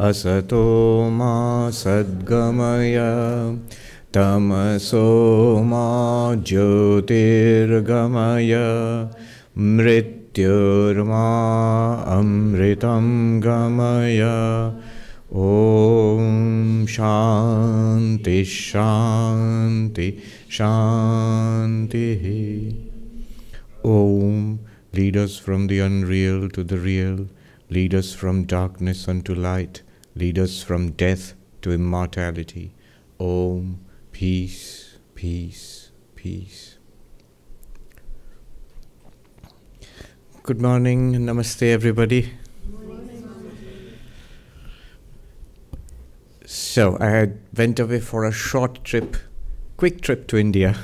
असतो मा सद्गमय तमसो मा ज्योतिर्गमय मृत्युर्मा अमृतं गमय। ॐ शान्ति शान्ति Shanti. Om, lead us from the unreal to the real, lead us from darkness unto light, lead us from death to immortality. Om, peace, peace, peace. Good morning, namaste everybody. So I went away for a short trip quick trip to India.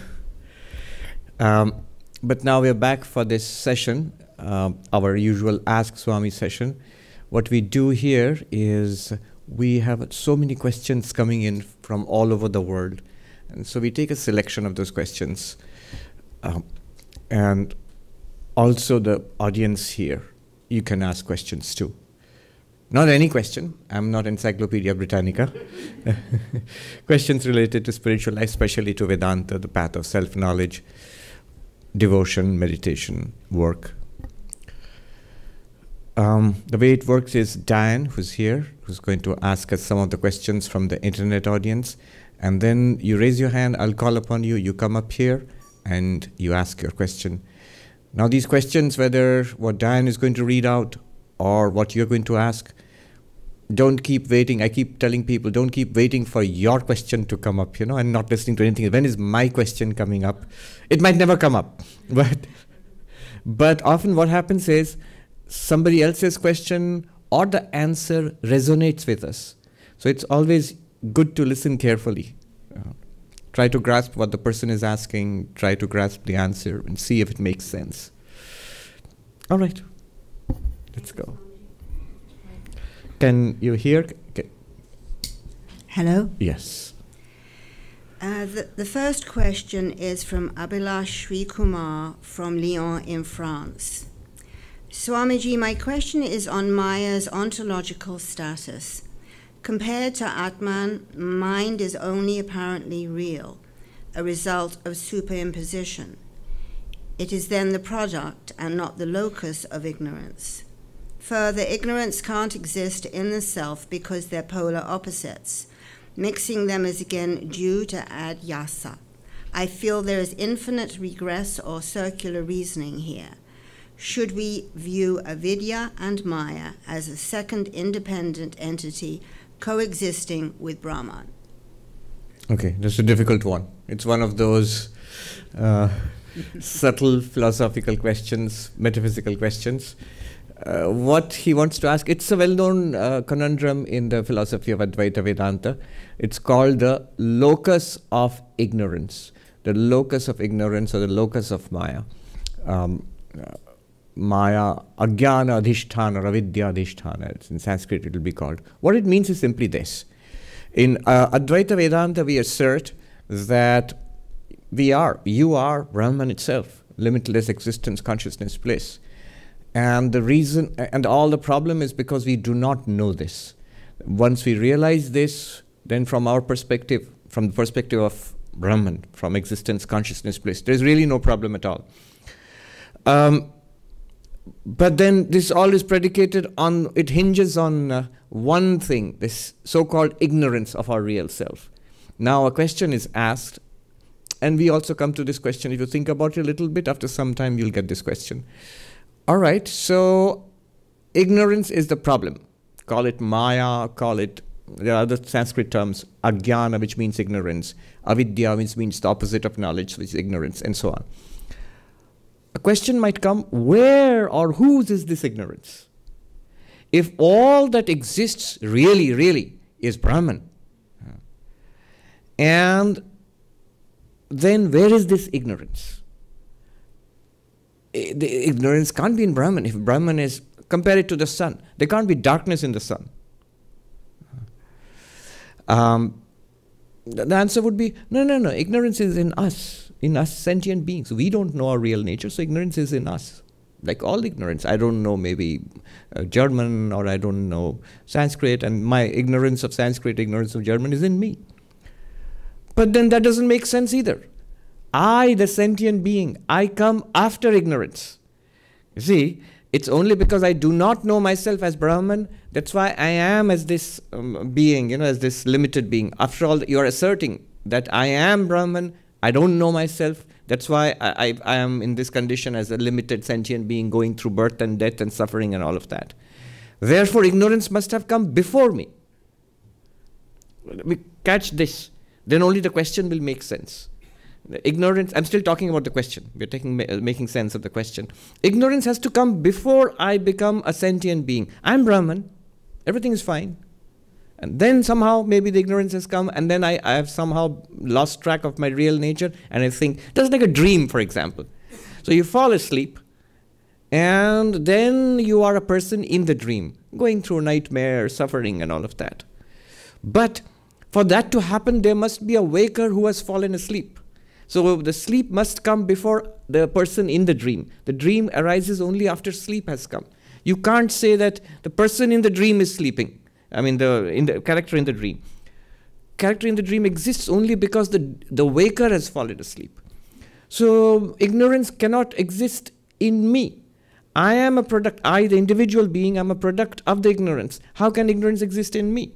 Um, but now we're back for this session, uh, our usual Ask Swami session. What we do here is we have so many questions coming in from all over the world. And so we take a selection of those questions. Um, and also, the audience here, you can ask questions too. Not any question. I'm not Encyclopedia Britannica. questions related to spiritual life, especially to Vedanta, the path of self knowledge devotion, meditation, work. Um, the way it works is Diane, who's here, who's going to ask us some of the questions from the internet audience. And then you raise your hand, I'll call upon you, you come up here, and you ask your question. Now, these questions, whether what Diane is going to read out or what you're going to ask, don't keep waiting. I keep telling people, don't keep waiting for your question to come up, you know, and not listening to anything. When is my question coming up? It might never come up, but but often what happens is somebody else's question or the answer resonates with us. So it's always good to listen carefully. Uh, try to grasp what the person is asking. Try to grasp the answer and see if it makes sense. All right, let's go. Can you hear? Ca- Hello. Yes. Uh, the, the first question is from Abhilash Sri Kumar from Lyon in France. Swamiji, my question is on Maya's ontological status. Compared to Atman, mind is only apparently real, a result of superimposition. It is then the product and not the locus of ignorance. Further, ignorance can't exist in the self because they're polar opposites. Mixing them is again due to adhyasa. I feel there is infinite regress or circular reasoning here. Should we view avidya and maya as a second independent entity coexisting with Brahman? Okay, that's a difficult one. It's one of those uh, subtle philosophical questions, metaphysical questions. Uh, what he wants to ask, it's a well known uh, conundrum in the philosophy of Advaita Vedanta. It's called the locus of ignorance, the locus of ignorance or the locus of Maya. Um, uh, Maya, Ajnana Adhishthana, Avidya Adhishthana, it's in Sanskrit it will be called. What it means is simply this. In uh, Advaita Vedanta, we assert that we are, you are Brahman itself, limitless existence, consciousness, bliss. And the reason, and all the problem is because we do not know this. Once we realize this, then from our perspective, from the perspective of Brahman, from existence, consciousness, bliss, there's really no problem at all. Um, but then this all is predicated on, it hinges on uh, one thing, this so called ignorance of our real self. Now, a question is asked, and we also come to this question. If you think about it a little bit, after some time, you'll get this question. All right, so ignorance is the problem. Call it Maya, call it, there are other Sanskrit terms, Ajnana, which means ignorance, Avidya, which means the opposite of knowledge, which is ignorance, and so on. A question might come where or whose is this ignorance? If all that exists really, really is Brahman, and then where is this ignorance? The ignorance can't be in Brahman. If Brahman is, compare it to the sun, there can't be darkness in the sun. Um, the the answer would be no, no, no. Ignorance is in us. in us sentient beings. We don't know our real nature, so ignorance is in us. Like all ignorance. I don't know maybe uh, German or I don't know Sanskrit, and my ignorance of Sanskrit, ignorance of German is in me. But then that doesn't make sense either. I, the sentient being, I come after ignorance. You see, it's only because I do not know myself as Brahman, that's why I am as this um, being, you know, as this limited being. After all, you're asserting that I am Brahman, I don't know myself. That's why I, I, I, am in this condition as a limited sentient being going through birth and death and suffering and all of that. Therefore, ignorance must have come before me. We catch this, then only the question will make sense. Ignorance, I'm still talking about the question. We're taking, making sense of the question. Ignorance has to come before I become a sentient being. I'm Brahman, everything is fine. And then somehow maybe the ignorance has come, and then I, I have somehow lost track of my real nature, and I think, just like a dream, for example. So you fall asleep, and then you are a person in the dream, going through nightmare, suffering, and all of that. But for that to happen, there must be a waker who has fallen asleep. So the sleep must come before the person in the dream. The dream arises only after sleep has come. You can't say that the person in the dream is sleeping. I mean, the, in the character in the dream. Character in the dream exists only because the, the waker has fallen asleep. So ignorance cannot exist in me. I am a product, I, the individual being, I am a product of the ignorance. How can ignorance exist in me?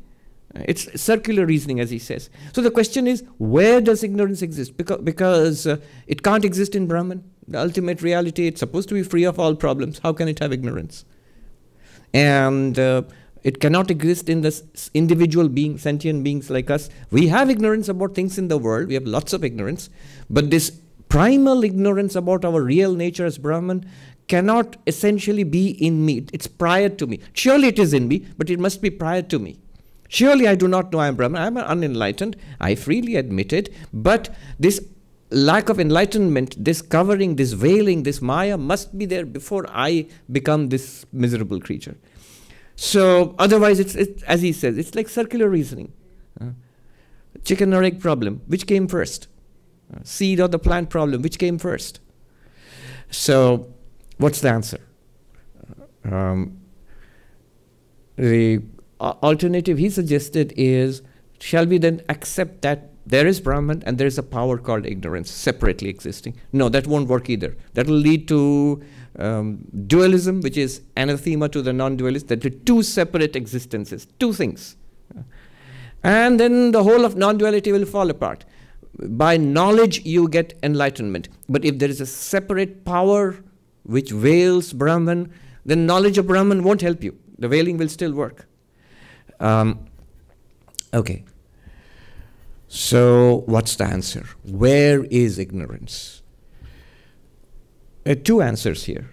It's circular reasoning, as he says. So the question is, where does ignorance exist? Because, because uh, it can't exist in Brahman. The ultimate reality, it's supposed to be free of all problems. How can it have ignorance? And uh, it cannot exist in this individual being, sentient beings like us. We have ignorance about things in the world. We have lots of ignorance. But this primal ignorance about our real nature as Brahman cannot essentially be in me. It's prior to me. Surely it is in me, but it must be prior to me. Surely I do not know I am Brahman. I am unenlightened. I freely admit it. But this lack of enlightenment, this covering, this veiling, this Maya must be there before I become this miserable creature. So otherwise, it's, it's as he says, it's like circular reasoning. Uh, chicken or egg problem, which came first? Uh, seed or the plant problem, which came first? So, what's the answer? Um, the alternative he suggested is shall we then accept that there is Brahman and there is a power called ignorance separately existing? No, that won't work either. That will lead to um, dualism, which is anathema to the non dualist, that are two separate existences, two things. And then the whole of non duality will fall apart. By knowledge, you get enlightenment. But if there is a separate power which veils Brahman, then knowledge of Brahman won't help you. The veiling will still work. Um, okay. So, what's the answer? Where is ignorance? Uh, two answers here.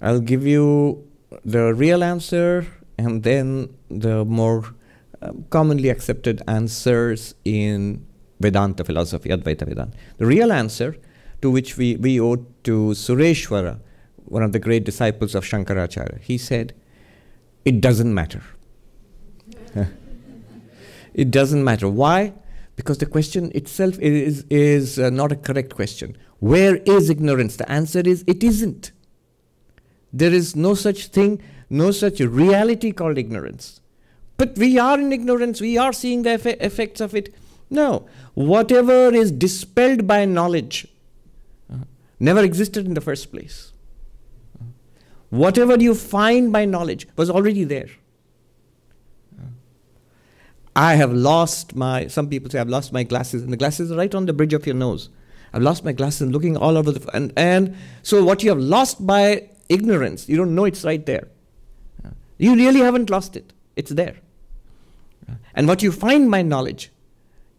I'll give you the real answer and then the more uh, commonly accepted answers in Vedanta philosophy, Advaita Vedanta. The real answer, to which we, we owe to Sureshwara, one of the great disciples of Shankaracharya, he said, It doesn't matter. it doesn't matter. Why? Because the question itself is, is uh, not a correct question. Where is ignorance? The answer is it isn't. There is no such thing, no such reality called ignorance. But we are in ignorance, we are seeing the eff- effects of it. No. Whatever is dispelled by knowledge uh, never existed in the first place. Uh, whatever you find by knowledge was already there. I have lost my, some people say, I've lost my glasses, and the glasses are right on the bridge of your nose. I've lost my glasses and looking all over the and and so what you have lost by ignorance, you don't know it's right there. You really haven't lost it. It's there. And what you find by knowledge,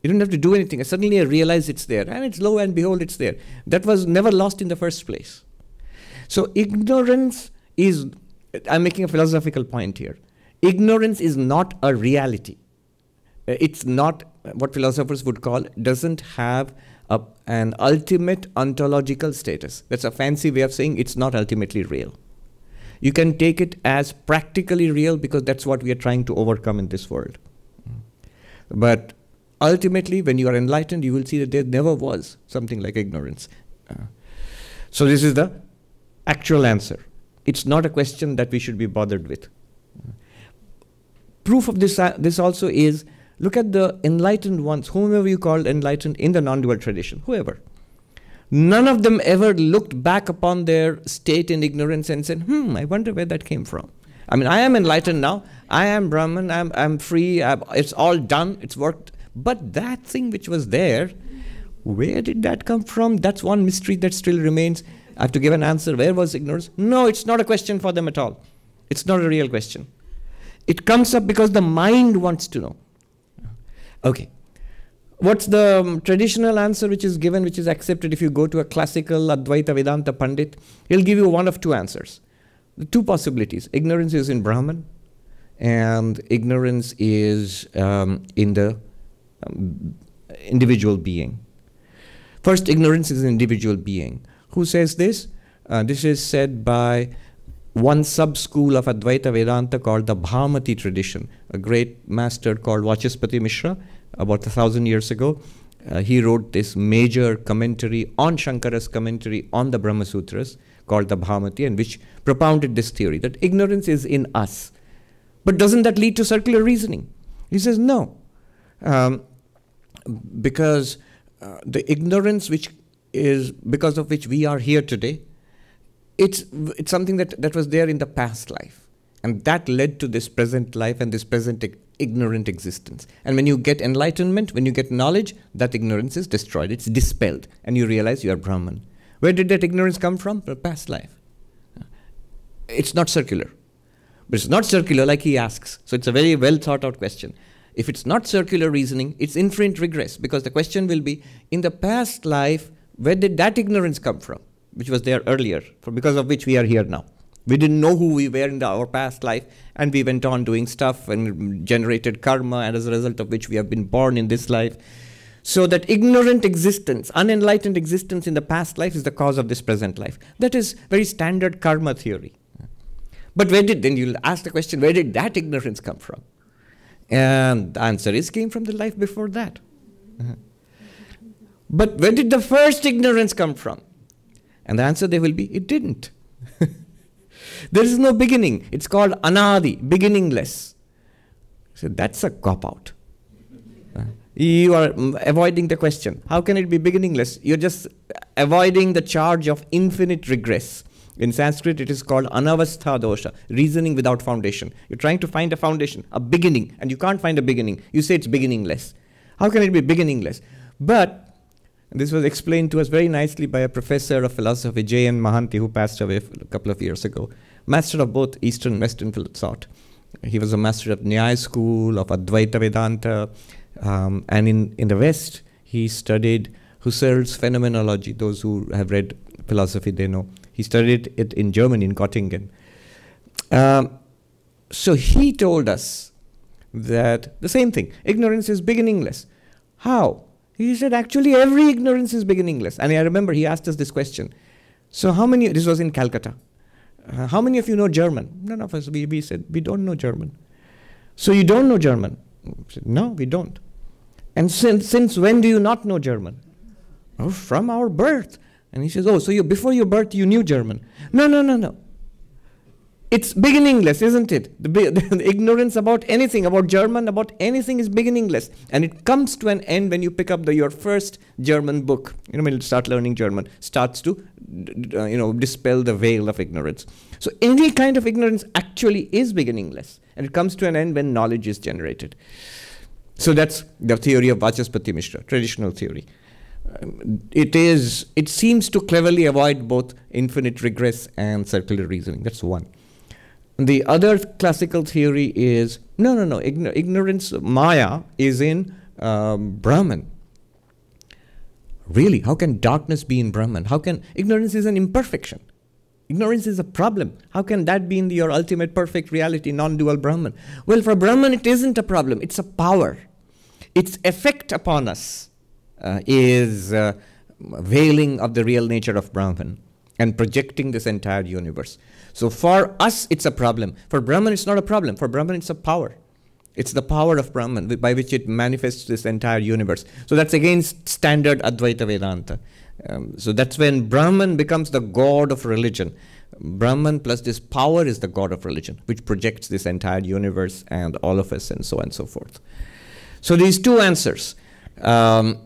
you don't have to do anything. Suddenly I realize it's there. And it's lo and behold, it's there. That was never lost in the first place. So ignorance is, I'm making a philosophical point here. Ignorance is not a reality. It's not what philosophers would call, doesn't have a, an ultimate ontological status. That's a fancy way of saying it's not ultimately real. You can take it as practically real because that's what we are trying to overcome in this world. But ultimately, when you are enlightened, you will see that there never was something like ignorance. Uh, so, this is the actual answer. It's not a question that we should be bothered with. Proof of this, uh, this also is look at the enlightened ones, whomever you call enlightened in the non dual tradition, whoever. None of them ever looked back upon their state in ignorance and said, hmm, I wonder where that came from. I mean, I am enlightened now. I am Brahman. I'm, I'm free. I'm, it's all done. It's worked. But that thing which was there, where did that come from? That's one mystery that still remains. I have to give an answer. Where was ignorance? No, it's not a question for them at all. It's not a real question. It comes up because the mind wants to know. Okay. What's the um, traditional answer which is given, which is accepted if you go to a classical Advaita Vedanta Pandit? He'll give you one of two answers. The two possibilities ignorance is in Brahman, and ignorance is um, in the um, individual being. First, ignorance is an individual being. Who says this? Uh, this is said by one sub school of Advaita Vedanta called the Bhamati tradition. A great master called Vachaspati Mishra, about a thousand years ago, uh, he wrote this major commentary on Shankara's commentary on the Brahma Sutras called the Bhamati, and which propounded this theory that ignorance is in us. But doesn't that lead to circular reasoning? He says no. Um, because uh, the ignorance which is because of which we are here today, it's, it's something that, that was there in the past life. And that led to this present life and this present ignorant existence. And when you get enlightenment, when you get knowledge, that ignorance is destroyed, it's dispelled, and you realize you are Brahman. Where did that ignorance come from? From past life. It's not circular. But it's not circular like he asks. So it's a very well thought out question. If it's not circular reasoning, it's infinite regress because the question will be in the past life, where did that ignorance come from, which was there earlier, for, because of which we are here now? We didn't know who we were in the, our past life, and we went on doing stuff and generated karma, and as a result of which we have been born in this life. So that ignorant existence, unenlightened existence in the past life is the cause of this present life. That is very standard karma theory. But where did, then you'll ask the question, where did that ignorance come from? And the answer is came from the life before that. But where did the first ignorance come from? And the answer there will be, it didn't. There is no beginning. It's called anadi, beginningless. So that's a cop out. Uh, you are avoiding the question. How can it be beginningless? You're just avoiding the charge of infinite regress. In Sanskrit, it is called anavastha dosha, reasoning without foundation. You're trying to find a foundation, a beginning, and you can't find a beginning. You say it's beginningless. How can it be beginningless? But this was explained to us very nicely by a professor of philosophy, J.N. Mohanty, who passed away a couple of years ago, master of both Eastern and Western thought. He was a master of Nyaya school, of Advaita Vedanta, um, and in, in the West, he studied Husserl's phenomenology. Those who have read philosophy, they know. He studied it in Germany, in Göttingen. Um, so he told us that the same thing ignorance is beginningless. How? He said, actually, every ignorance is beginningless. And I remember he asked us this question. So, how many, this was in Calcutta, uh, how many of you know German? None of us, we, we said, we don't know German. So, you don't know German? Said, no, we don't. And since, since when do you not know German? Oh, from our birth. And he says, Oh, so you, before your birth you knew German? No, no, no, no. It's beginningless, isn't it? The, the, ignorance about anything, about German, about anything is beginningless. And it comes to an end when you pick up the, your first German book. You know, when you start learning German, starts to, uh, you know, dispel the veil of ignorance. So any kind of ignorance actually is beginningless. And it comes to an end when knowledge is generated. So that's the theory of Vachaspati Mishra, traditional theory. Um, it is it seems to cleverly avoid both infinite regress and circular reasoning. That's one. The other classical theory is no, no, no. Ign- ignorance, Maya, is in um, Brahman. Really, how can darkness be in Brahman? How can ignorance is an imperfection? Ignorance is a problem. How can that be in your ultimate perfect reality, non dual Brahman? Well, for Brahman, it isn't a problem, it's a power. Its effect upon us uh, is uh, veiling of the real nature of Brahman and projecting this entire universe. So for us, it's a problem. For Brahman, it's not a problem. For Brahman, it's a power. It's the power of Brahman by which it manifests this entire universe. So that's against standard Advaita Vedanta. Um, so that's when Brahman becomes the god of religion. Brahman plus this power is the god of religion, which projects this entire universe and all of us and so on and so forth. So these two answers. Um,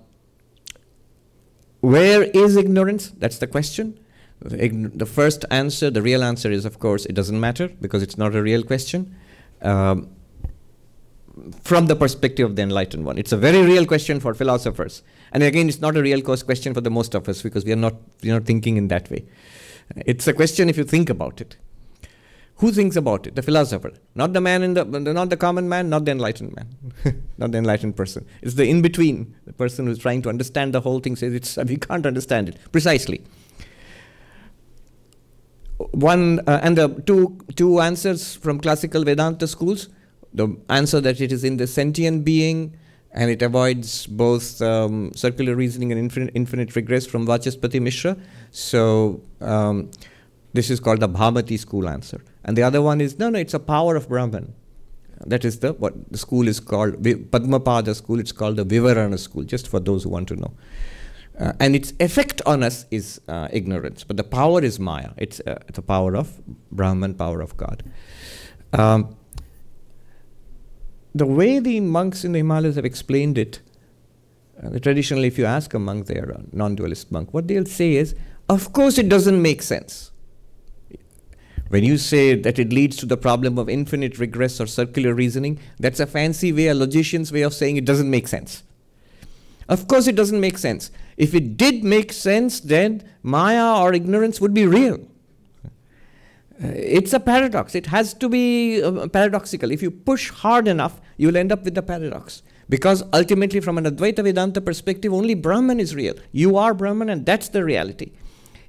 where is ignorance? That's the question. The first answer, the real answer is, of course, it doesn't matter because it's not a real question. Um, from the perspective of the enlightened one, it's a very real question for philosophers, and again, it's not a real question for the most of us because we are not we are not thinking in that way. It's a question if you think about it. Who thinks about it? The philosopher, not the man in the, not the common man, not the enlightened man, not the enlightened person. It's the in between, the person who's trying to understand the whole thing says it's we can't understand it precisely. One uh, and the two two answers from classical Vedanta schools. The answer that it is in the sentient being and it avoids both um, circular reasoning and infinite, infinite regress from Vachaspati Mishra. So um, this is called the Bhamati school answer. And the other one is no, no, it's a power of Brahman. That is the what the school is called Padmapada school. It's called the Vivarana school, just for those who want to know. Uh, and its effect on us is uh, ignorance, but the power is Maya. It's uh, the power of Brahman, power of God. Um, the way the monks in the Himalayas have explained it, uh, traditionally, if you ask a monk there, a non dualist monk, what they'll say is, of course, it doesn't make sense. When you say that it leads to the problem of infinite regress or circular reasoning, that's a fancy way, a logician's way of saying it doesn't make sense. Of course, it doesn't make sense. If it did make sense, then Maya or ignorance would be real. It's a paradox. It has to be uh, paradoxical. If you push hard enough, you'll end up with the paradox. Because ultimately, from an Advaita Vedanta perspective, only Brahman is real. You are Brahman, and that's the reality.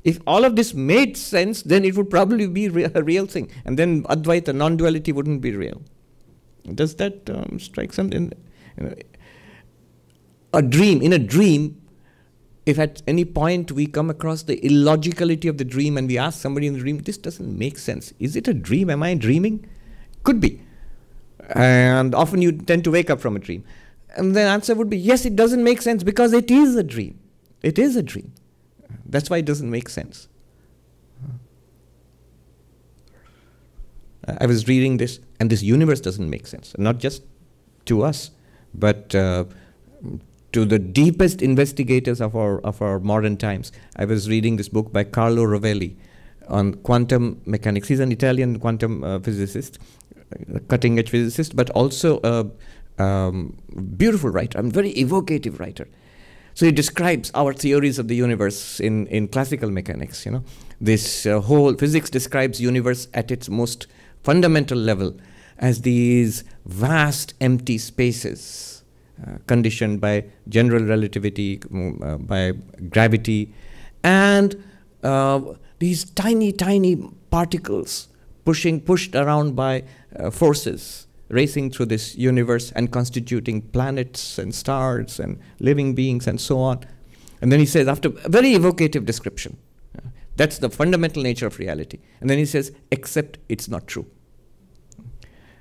If all of this made sense, then it would probably be a real thing. And then Advaita, non duality, wouldn't be real. Does that um, strike something? You know, a dream, in a dream, if at any point we come across the illogicality of the dream and we ask somebody in the dream, this doesn't make sense. Is it a dream? Am I dreaming? Could be. And often you tend to wake up from a dream. And the answer would be yes, it doesn't make sense because it is a dream. It is a dream. That's why it doesn't make sense. I was reading this, and this universe doesn't make sense. Not just to us, but uh, to the deepest investigators of our, of our modern times. I was reading this book by Carlo Rovelli on quantum mechanics. He's an Italian quantum uh, physicist, cutting edge physicist, but also a um, beautiful writer, a very evocative writer. So he describes our theories of the universe in, in classical mechanics. You know, this uh, whole physics describes universe at its most fundamental level as these vast empty spaces conditioned by general relativity, uh, by gravity, and uh, these tiny, tiny particles pushing pushed around by uh, forces racing through this universe and constituting planets and stars and living beings and so on. And then he says, after a very evocative description, uh, that's the fundamental nature of reality. And then he says, except it's not true.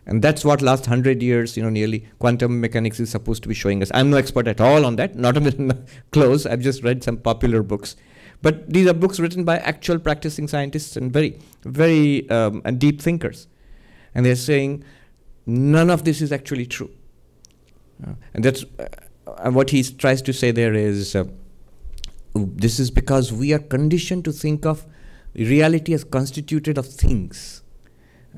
And that's what last hundred years, you know, nearly quantum mechanics is supposed to be showing us. I'm no expert at all on that, not even close. I've just read some popular books. But these are books written by actual practicing scientists and very, very um, and deep thinkers. And they're saying None of this is actually true. Uh, and that's uh, what he tries to say there is uh, this is because we are conditioned to think of reality as constituted of things.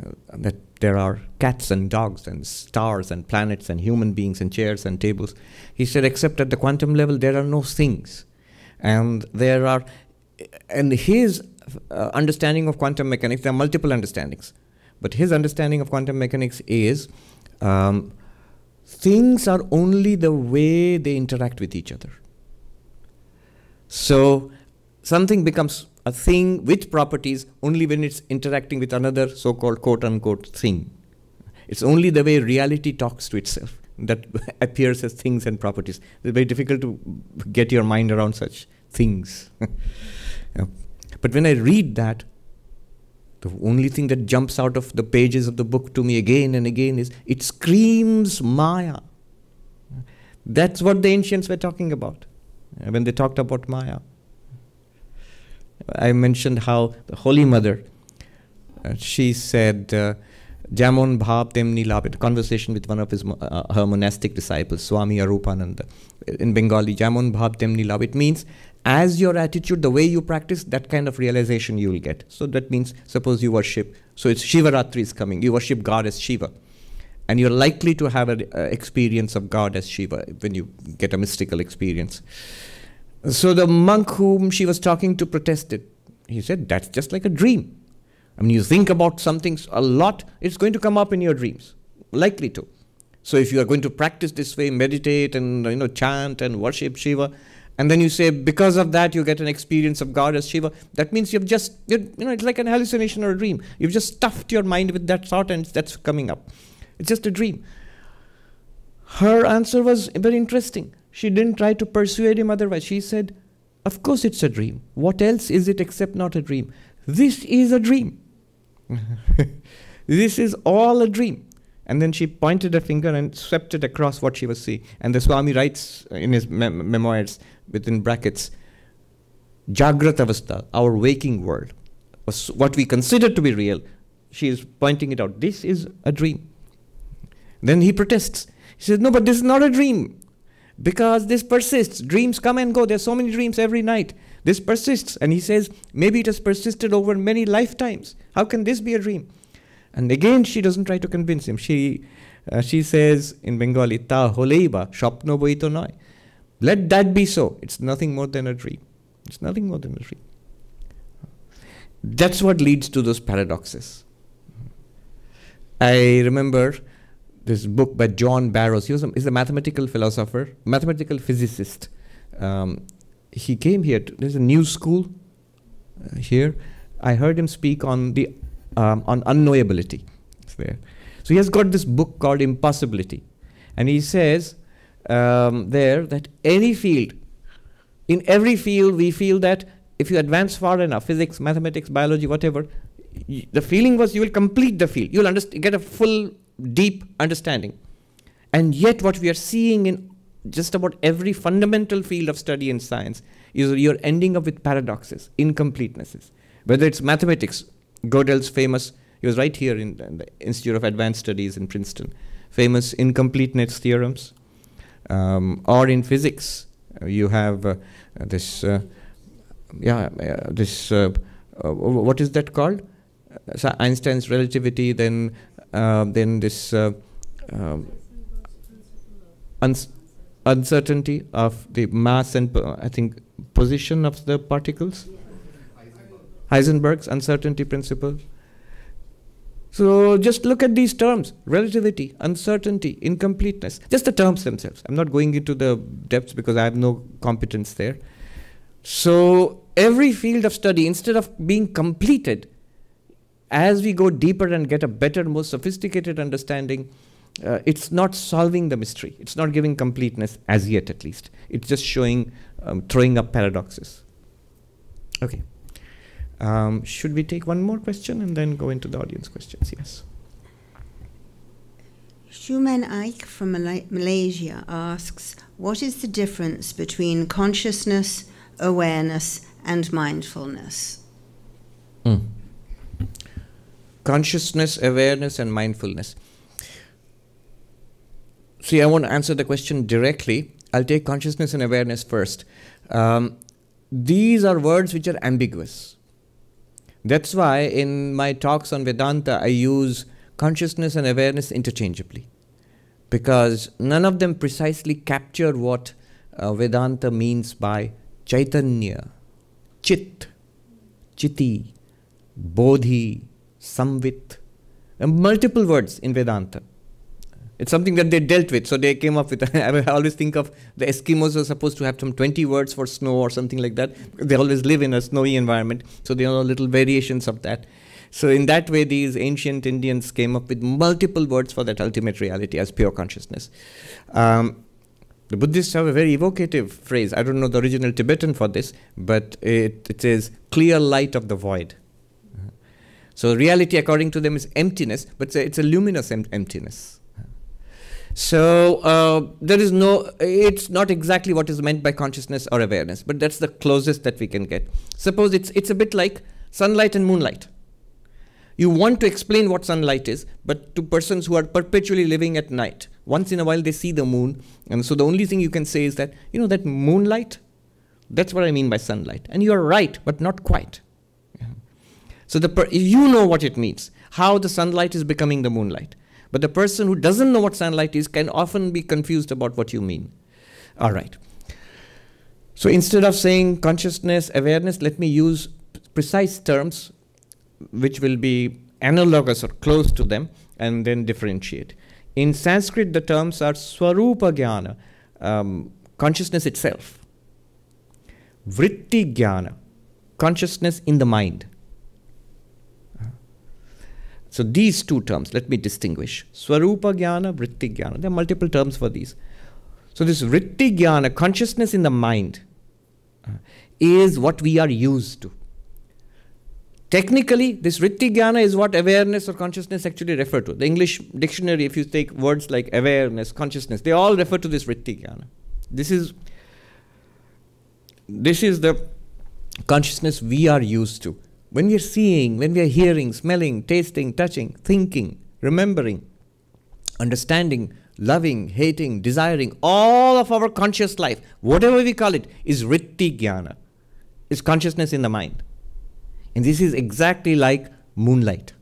Uh, that there are cats and dogs and stars and planets and human beings and chairs and tables. He said, except at the quantum level, there are no things. And there are, and his uh, understanding of quantum mechanics, there are multiple understandings. But his understanding of quantum mechanics is um, things are only the way they interact with each other. So something becomes a thing with properties only when it's interacting with another so called quote unquote thing. It's only the way reality talks to itself that appears as things and properties. It's very difficult to get your mind around such things. yeah. But when I read that, The only thing that jumps out of the pages of the book to me again and again is it screams Maya. That's what the ancients were talking about when they talked about Maya. I mentioned how the Holy Mother, uh, she said, uh, Jamon Bhav Temni Labit, conversation with one of his, uh, her monastic disciples, Swami Arupananda. In Bengali, Jamon Bhav Temni Labit It means as your attitude, the way you practice, that kind of realization you will get. So that means, suppose you worship, so it's Shivaratri is coming, you worship God as Shiva. And you're likely to have an uh, experience of God as Shiva when you get a mystical experience. So the monk whom she was talking to protested. He said, That's just like a dream. I mean, you think about something a lot, it's going to come up in your dreams, likely to. So if you are going to practice this way, meditate and you know chant and worship Shiva, and then you say because of that you get an experience of God as Shiva, that means you've just you know it's like an hallucination or a dream. You've just stuffed your mind with that thought and that's coming up. It's just a dream. Her answer was very interesting. She didn't try to persuade him otherwise. She said, Of course it's a dream. What else is it except not a dream? This is a dream. this is all a dream. And then she pointed a finger and swept it across what she was seeing. And the Swami writes in his mem- memoirs, within brackets, Jagrat Avastha, our waking world, was what we consider to be real. She is pointing it out. This is a dream. Then he protests. He says, No, but this is not a dream because this persists. Dreams come and go. There's so many dreams every night. This persists. And he says, maybe it has persisted over many lifetimes. How can this be a dream? And again, she doesn't try to convince him. She, uh, she says in Bengali, Ta holeiba, shopno boito noy. Let that be so. It's nothing more than a dream. It's nothing more than a dream. That's what leads to those paradoxes. I remember this book by John Barrows. He was a, he's a mathematical philosopher, mathematical physicist. Um, he came here. To, there's a new school uh, here. I heard him speak on the um, on unknowability. there. So he has got this book called Impossibility, and he says um, there that any field, in every field, we feel that if you advance far enough, physics, mathematics, biology, whatever, the feeling was you will complete the field. You'll get a full deep understanding. And yet, what we are seeing in just about every fundamental field of study in science is you're ending up with paradoxes, incompletenesses. Whether it's mathematics, Gödel's famous, he was right here in the Institute of Advanced Studies in Princeton, famous incompleteness theorems. Um, or in physics, uh, you have uh, this, uh, yeah, uh, this, uh, uh, what is that called? Einstein's relativity, then then this uh, um, uns uncertainty of the mass and I think position of the particles. Heisenberg's uncertainty principle. So just look at these terms relativity, uncertainty, incompleteness, just the terms themselves. I'm not going into the depths because I have no competence there. So every field of study, instead of being completed, as we go deeper and get a better, more sophisticated understanding, uh, it's not solving the mystery. It's not giving completeness as yet, at least. It's just showing, um, throwing up paradoxes. Okay. Um, should we take one more question and then go into the audience questions? Yes. Shuman Aik from Mal- Malaysia asks What is the difference between consciousness, awareness, and mindfulness? Mm consciousness, awareness, and mindfulness. See, I won't answer the question directly. I'll take consciousness and awareness first. Um, these are words which are ambiguous. That's why in my talks on Vedanta, I use consciousness and awareness interchangeably. Because none of them precisely capture what uh, Vedanta means by Chaitanya, Chit, Chiti, Bodhi, samvit, uh, multiple words in Vedanta. It's something that they dealt with, so they came up with. I always think of the Eskimos are supposed to have some 20 words for snow or something like that. They always live in a snowy environment, so there are little variations of that. So in that way, these ancient Indians came up with multiple words for that ultimate reality as pure consciousness. Um, the Buddhists have a very evocative phrase. I don't know the original Tibetan for this, but it, it says clear light of the void. So reality, according to them, is emptiness, but it's a, it's a luminous em- emptiness. So uh, there is no, it's not exactly what is meant by consciousness or awareness, but that's the closest that we can get. Suppose it's, it's a bit like sunlight and moonlight. You want to explain what sunlight is, but to persons who are perpetually living at night, once in a while they see the moon, and so the only thing you can say is that, you know, that moonlight, that's what I mean by sunlight. And you are right, but not quite. So the you know what it means, how the sunlight is becoming the moonlight. But the person who doesn't know what sunlight is can often be confused about what you mean. All right. So instead of saying consciousness, awareness, let me use precise terms which will be analogous or close to them and then differentiate. In Sanskrit, the terms are swarupa jnana, um, consciousness itself, vritti jnana, consciousness in the mind. So these two terms, let me distinguish. Swarupa jnana, vritti jnana. There are multiple terms for these. So this vritti jnana, consciousness in the mind, uh, is what we are used to. Technically, this vritti jnana is what awareness or consciousness actually refer to. The English dictionary, if you take words like awareness, consciousness, they all refer to this vritti jnana. This is this is the consciousness we are used to. When we are seeing, when we are hearing, smelling, tasting, touching, thinking, remembering, understanding, loving, hating, desiring, all of our conscious life, whatever we call it, is vritti jnana, is consciousness in the mind. And this is exactly like moonlight.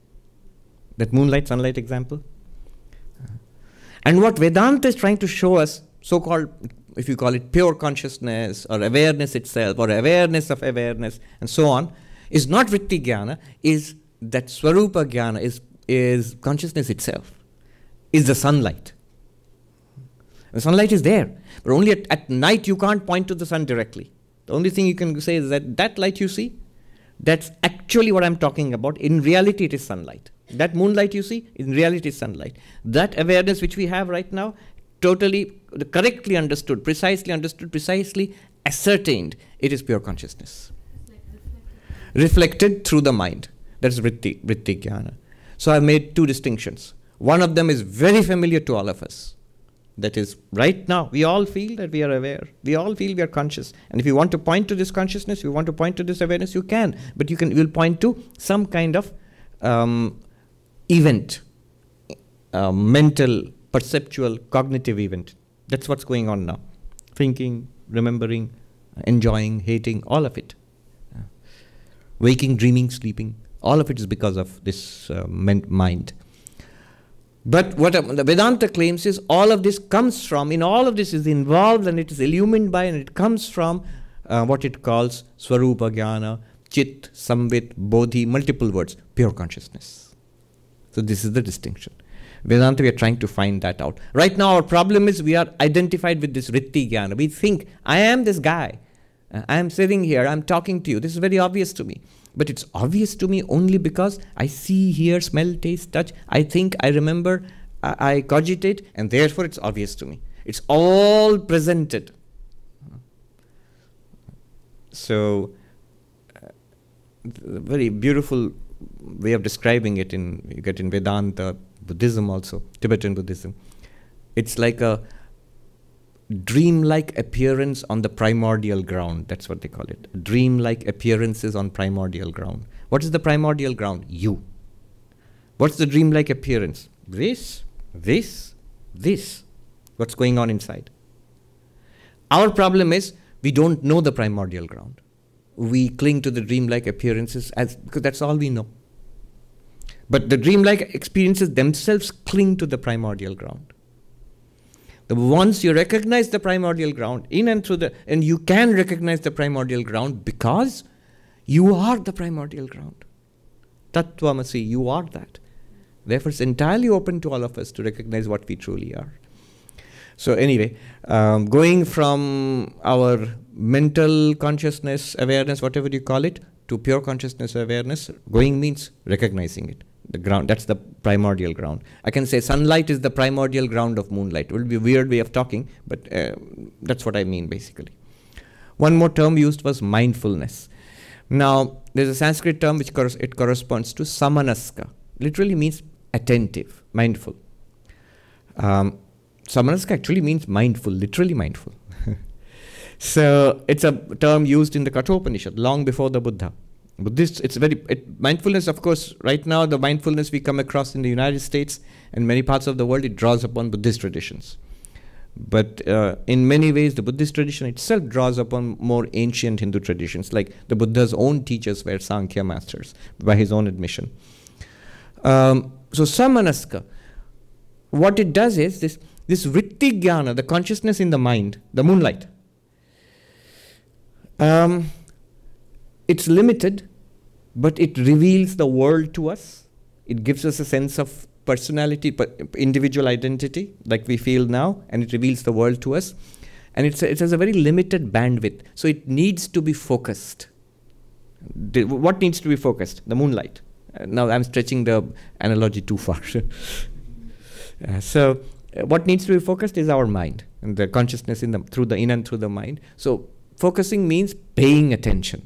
That moonlight sunlight example. And what Vedanta is trying to show us, so called, if you call it pure consciousness or awareness itself or awareness of awareness and so on, is not vritti jnana, is that swarupa jnana, is, is consciousness itself, is the sunlight. The sunlight is there, but only at, at night you can't point to the sun directly. The only thing you can say is that that light you see, that's actually what I'm talking about. In reality, it is sunlight. That moonlight you see, in reality, is sunlight. That awareness which we have right now, totally correctly understood, precisely understood, precisely ascertained, it is pure consciousness reflected through the mind. That's vritti, vritti jnana. So I made two distinctions. One of them is very familiar to all of us. That is, right now, we all feel that we are aware. We all feel we are conscious. And if you want to point to this consciousness, you want to point to this awareness, you can. But you can you'll point to some kind of um, event, mental, perceptual, cognitive event. That's what's going on now. Thinking, remembering, enjoying, hating, all of it waking, dreaming, sleeping. All of it is because of this uh, mind. But what the Vedanta claims is all of this comes from, in all of this is involved and it is illumined by, and it comes from uh, what it calls Swarupa Jnana, Chit, Samvit, Bodhi, multiple words, pure consciousness. So this is the distinction. Vedanta, we are trying to find that out. Right now, our problem is we are identified with this Vritti Jnana. We think, I am this guy. Uh, I am sitting here, I'm talking to you. This is very obvious to me. But it's obvious to me only because I see, hear, smell, taste, touch. I think, I remember, I, I cogitate, and therefore it's obvious to me. It's all presented. So, uh, very beautiful way of describing it in you get in Vedanta, Buddhism also, Tibetan Buddhism. It's like a dream-like appearance on the primordial ground. That's what they call it. Dream-like appearances on primordial ground. What is the primordial ground? You. What's the dream-like appearance? This, this, this. What's going on inside? Our problem is we don't know the primordial ground. We cling to the dream-like appearances as because that's all we know. But the dream-like experiences themselves cling to the primordial ground. Once you recognize the primordial ground in and through the and you can recognize the primordial ground because you are the primordial ground. Tattvamasi, you are that. Therefore, it's entirely open to all of us to recognize what we truly are. So, anyway, um, going from our mental consciousness, awareness, whatever you call it, to pure consciousness awareness, going means recognizing it the ground that's the primordial ground i can say sunlight is the primordial ground of moonlight it will be a weird way of talking but uh, that's what i mean basically one more term used was mindfulness Now, there's a Sanskrit term which cor- it corresponds to samanaska. Literally means attentive, mindful. Um, samanaska actually means mindful, literally mindful. so it's a term used in the Kathopanishad long before the Buddha. Buddhist, it's very it, mindfulness. Of course, right now the mindfulness we come across in the United States and many parts of the world, it draws upon Buddhist traditions. But uh, in many ways, the Buddhist tradition itself draws upon more ancient Hindu traditions, like the Buddha's own teachers were Sankhya masters, by his own admission. Um, so, samanaska, what it does is this, this vritti jnana, the consciousness in the mind, the moonlight, um, it's limited, but it reveals the world to us. It gives us a sense of personality, individual identity, like we feel now, and it reveals the world to us. And it's a, it has a very limited bandwidth, so it needs to be focused. What needs to be focused? The moonlight. Uh, now I'm stretching the analogy too far. uh, so, uh, what needs to be focused is our mind and the consciousness in the through the in and through the mind. So, focusing means paying attention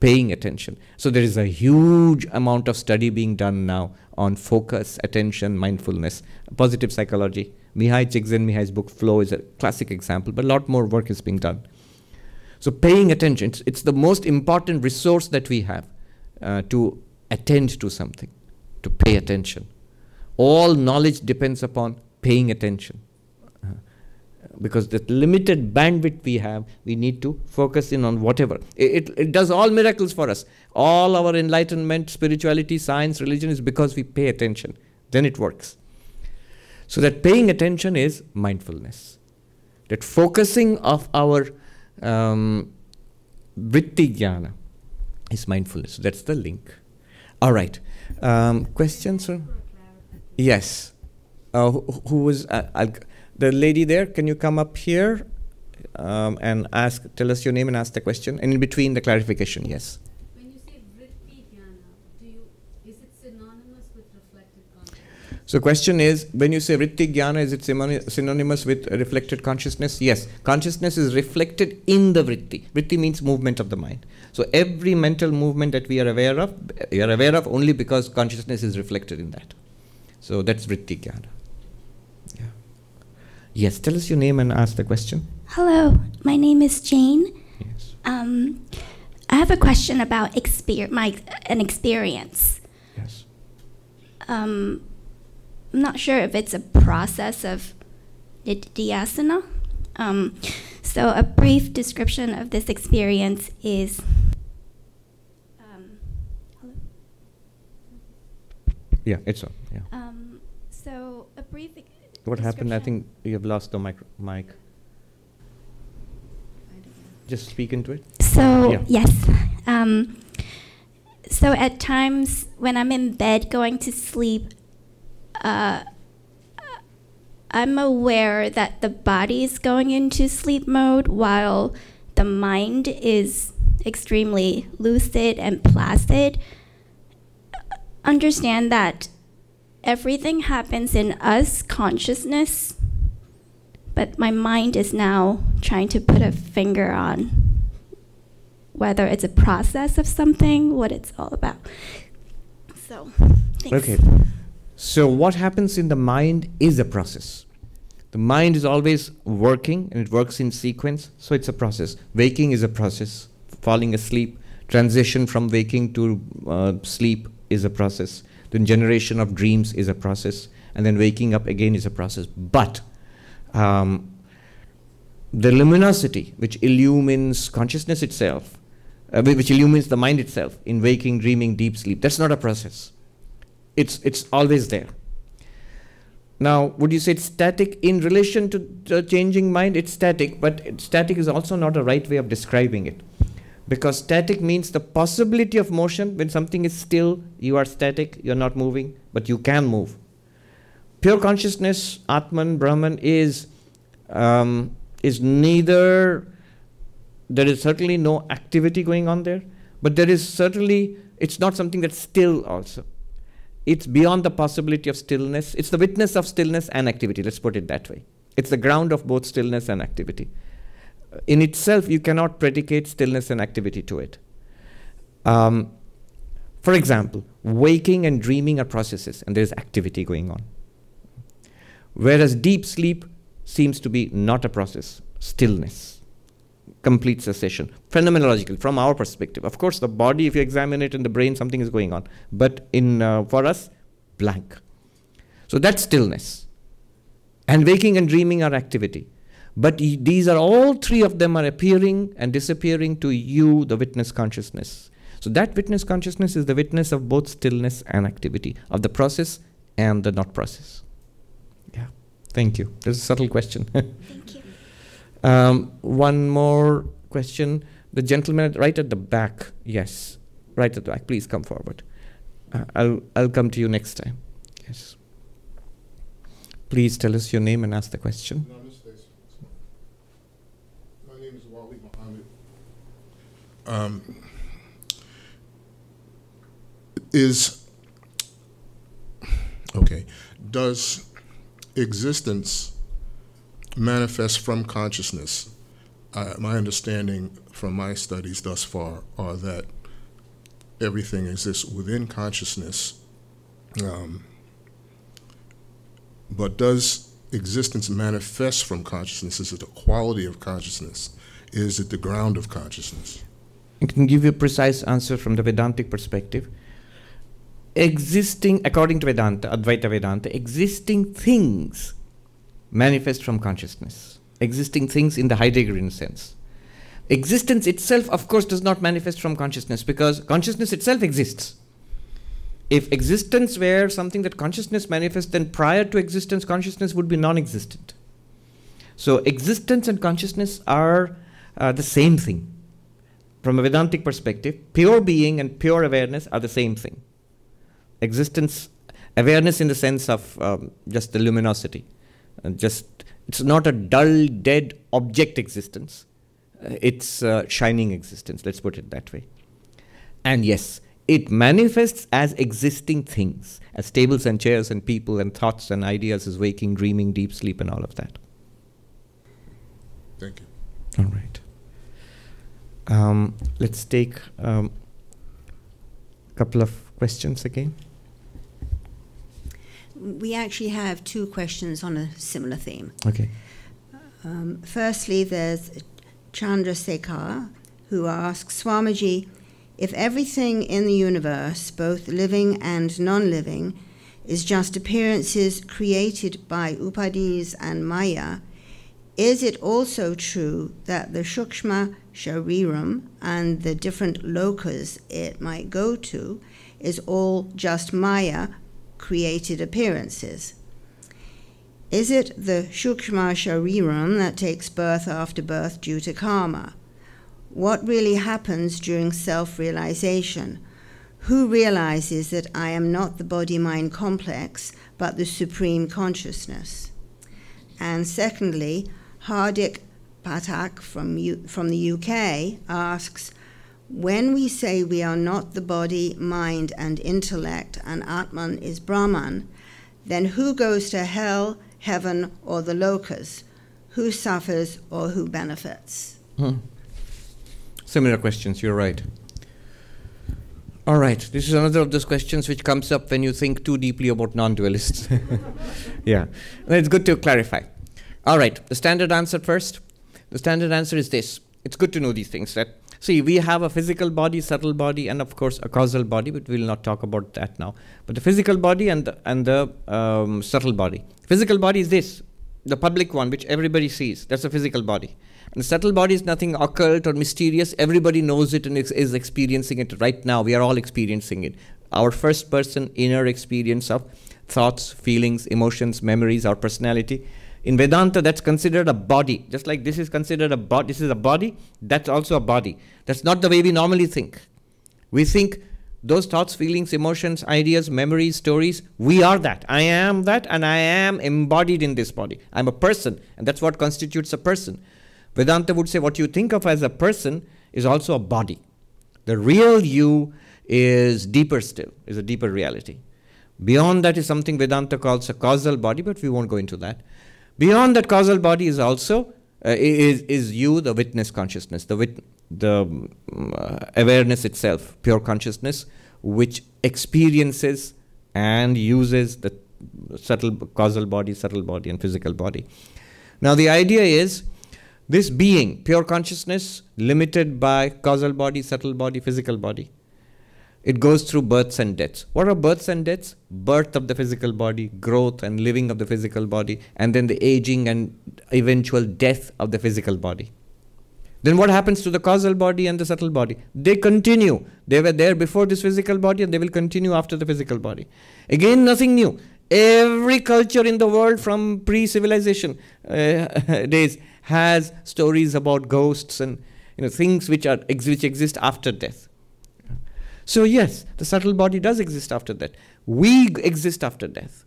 paying attention. So there is a huge amount of study being done now on focus, attention, mindfulness, positive psychology. Mihaly Csikszentmihalyi's book Flow is a classic example, but a lot more work is being done. So paying attention, it's, it's the most important resource that we have uh, to attend to something, to pay attention. All knowledge depends upon paying attention because the limited bandwidth we have, we need to focus in on whatever. It, it, it, does all miracles for us. All our enlightenment, spirituality, science, religion is because we pay attention. Then it works. So that paying attention is mindfulness. That focusing of our um, vritti jnana is mindfulness. So that's the link. All right. Um, questions? Yes. Uh, who, who was? Uh, the lady there, can you come up here um, and ask, tell us your name and ask the question? And in between, the clarification, yes. When you say vritti jnana, do you, is it synonymous with reflected consciousness? So question is, when you say vritti jnana, is it synonymous with reflected consciousness? Yes. Consciousness is reflected in the vritti. Vritti means movement of the mind. So every mental movement that we are aware of, we are aware of only because consciousness is reflected in that. So that's vritti jnana. Yes, tell us your name and ask the question. Hello, my name is Jane. Yes. Um, I have a question about exper- my an experience. Yes. Um, I'm not sure if it's a process of nididhyasana. Um, so a brief description of this experience is. Um, yeah, it's on. Yeah. Um, so a brief what happened? I think you have lost the mic. mic. Just speak into it. So, yeah. yes. Um, so, at times when I'm in bed going to sleep, uh, I'm aware that the body is going into sleep mode while the mind is extremely lucid and placid. Understand that everything happens in us consciousness, but my mind is now trying to put a finger on whether it's a process of something, what it's all about. So, thanks. Okay. So, what happens in the mind is a process. The mind is always working and it works in sequence, so it's a process. Waking is a process, falling asleep, transition from waking to uh, sleep is a process. Then generation of dreams is a process, and then waking up again is a process. But um, the luminosity which illumines consciousness itself, uh, which illumines the mind itself in waking, dreaming, deep sleep, that's not a process. It's, it's always there. Now, would you say it's static in relation to the changing mind? It's static, but static is also not a right way of describing it because static means the possibility of motion. When something is still you are static you're not moving but you can move. Pure consciousness atman brahman is um, is neither there is certainly no activity going on there but there is certainly it's not something that's still also. It's beyond the possibility of stillness. It's the witness of stillness and activity. Let's put it that way. It's the ground of both stillness and activity in itself, you cannot predicate stillness and activity to it. Um, for example, waking and dreaming are processes, and there's activity going on. Whereas deep sleep seems to be not a process, stillness, complete cessation, phenomenological from our perspective. Of course, the body, if you examine it in the brain, something is going on, but in uh, for us, blank. So that's stillness. And waking and dreaming are activity. But these are all three of them are appearing and disappearing to you, the witness consciousness. So that witness consciousness is the witness of both stillness and activity, of the process and the not process. Yeah. Thank you. There's a subtle question. Thank you. um, one more question. The gentleman right at the back. Yes. Right at the back. Please come forward. Uh, I'll, I'll come to you next time. Yes. Please tell us your name and ask the question. My name is Wali Muhammad. Um, is okay. Does existence manifest from consciousness? Uh, my understanding from my studies thus far are that everything exists within consciousness. Um, but does existence manifest from consciousness? Is it a quality of consciousness? Is it the ground of consciousness? I can give you a precise answer from the Vedantic perspective. Existing, according to Vedanta, Advaita Vedanta, existing things manifest from consciousness. Existing things in the Heideggerian sense. Existence itself, of course, does not manifest from consciousness because consciousness itself exists. If existence were something that consciousness manifests, then prior to existence, consciousness would be non existent. So, existence and consciousness are uh, the same thing. From a Vedantic perspective, pure being and pure awareness are the same thing. Existence, awareness in the sense of um, just the luminosity, uh, just it's not a dull, dead object existence. Uh, it's uh, shining existence. Let's put it that way. And yes, it manifests as existing things, as tables and chairs and people and thoughts and ideas, as waking, dreaming, deep sleep, and all of that. Thank you. All right. Um, let's take a um, couple of questions again. We actually have two questions on a similar theme. Okay. Um, firstly, there's Chandra Sekhar, who asks Swamiji, if everything in the universe, both living and non living, is just appearances created by upadhis and maya, is it also true that the Sukshma Shariram and the different lokas it might go to is all just maya created appearances? Is it the Sukshma Shariram that takes birth after birth due to karma? What really happens during self realization? Who realizes that I am not the body mind complex, but the supreme consciousness? And secondly, Hardik Patak from, U- from the UK asks When we say we are not the body, mind, and intellect, and Atman is Brahman, then who goes to hell, heaven, or the lokas? Who suffers or who benefits? Hmm. Similar questions, you're right. All right, this is another of those questions which comes up when you think too deeply about non dualists. yeah, and it's good to clarify. All right, the standard answer first. The standard answer is this it's good to know these things that, see, we have a physical body, subtle body, and of course a causal body, but we'll not talk about that now. But the physical body and the, and the um, subtle body. Physical body is this the public one, which everybody sees. That's a physical body. And the subtle body is nothing occult or mysterious. Everybody knows it and is, is experiencing it right now. We are all experiencing it. Our first person inner experience of thoughts, feelings, emotions, memories, our personality. In Vedanta, that's considered a body. Just like this is considered a body, this is a body, that's also a body. That's not the way we normally think. We think those thoughts, feelings, emotions, ideas, memories, stories, we are that. I am that, and I am embodied in this body. I'm a person, and that's what constitutes a person. Vedanta would say what you think of as a person is also a body. The real you is deeper still, is a deeper reality. Beyond that is something Vedanta calls a causal body, but we won't go into that. Beyond that causal body is also uh, is, is you the witness consciousness, the, wit- the um, uh, awareness itself, pure consciousness, which experiences and uses the subtle causal body, subtle body, and physical body. Now, the idea is this being, pure consciousness, limited by causal body, subtle body, physical body, it goes through births and deaths. What are births and deaths? Birth of the physical body, growth and living of the physical body, and then the aging and eventual death of the physical body. Then what happens to the causal body and the subtle body? They continue. They were there before this physical body and they will continue after the physical body. Again, nothing new. Every culture in the world from pre civilization uh, days has stories about ghosts and you know, things which, are, which exist after death. So, yes, the subtle body does exist after death. We exist after death.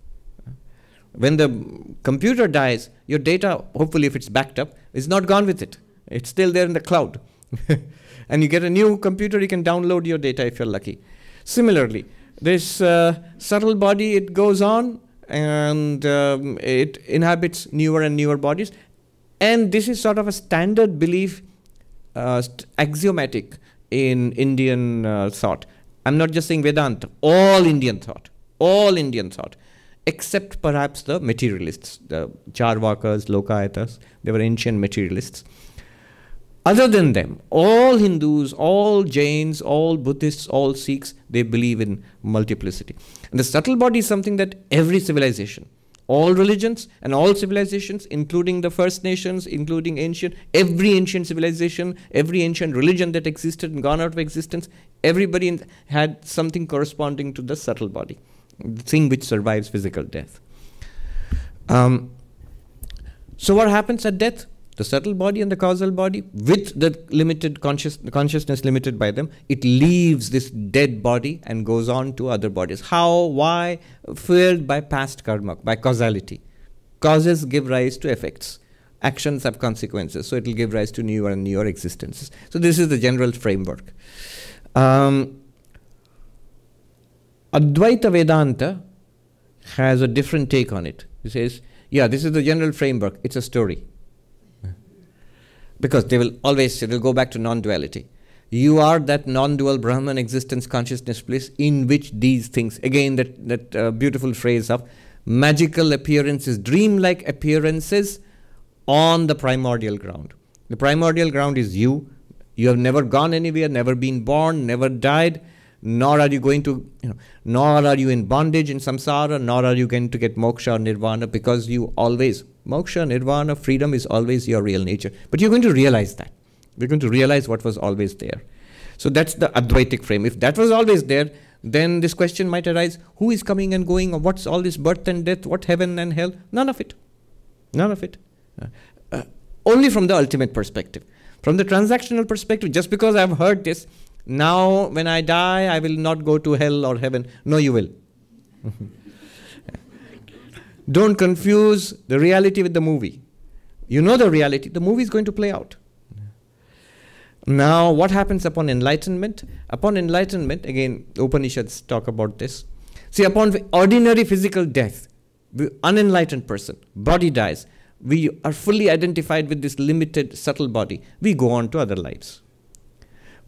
When the computer dies, your data, hopefully, if it's backed up, is not gone with it. It's still there in the cloud. and you get a new computer, you can download your data if you're lucky. Similarly, this uh, subtle body, it goes on and um, it inhabits newer and newer bodies. And this is sort of a standard belief, uh, axiomatic in Indian uh, thought. I'm not just saying Vedanta, all Indian thought, all Indian thought, except perhaps the materialists, the Charvakas, Lokayatas, they were ancient materialists. Other than them, all Hindus, all Jains, all Buddhists, all Sikhs, they believe in multiplicity. And the subtle body is something that every civilization, all religions and all civilizations, including the First Nations, including ancient, every ancient civilization, every ancient religion that existed and gone out of existence, everybody in, had something corresponding to the subtle body, the thing which survives physical death. Um, so, what happens at death? The subtle body and the causal body, with the limited conscious, consciousness limited by them, it leaves this dead body and goes on to other bodies. How? Why? Fueled by past karma, by causality. Causes give rise to effects. Actions have consequences, so it will give rise to newer and newer existences. So, this is the general framework. Um, Advaita Vedanta has a different take on it. He says, yeah, this is the general framework, it's a story. Because they will always, it will go back to non duality. You are that non dual Brahman existence consciousness place in which these things, again, that, that uh, beautiful phrase of magical appearances, dream-like appearances on the primordial ground. The primordial ground is you. You have never gone anywhere, never been born, never died, nor are you going to, you know, nor are you in bondage in samsara, nor are you going to get moksha or nirvana because you always, moksha, nirvana, freedom is always your real nature. But you're going to realize that. We're going to realize what was always there. So that's the Advaitic frame. If that was always there, then this question might arise who is coming and going, or what's all this birth and death, what heaven and hell? None of it. None of it. Uh, uh, only from the ultimate perspective. From the transactional perspective, just because I've heard this, now when I die, I will not go to hell or heaven. No, you will. Don't confuse the reality with the movie. You know the reality, the movie is going to play out. Now, what happens upon enlightenment? Upon enlightenment, again, Upanishads talk about this. See, upon ordinary physical death, the unenlightened person, body dies, we are fully identified with this limited, subtle body. We go on to other lives.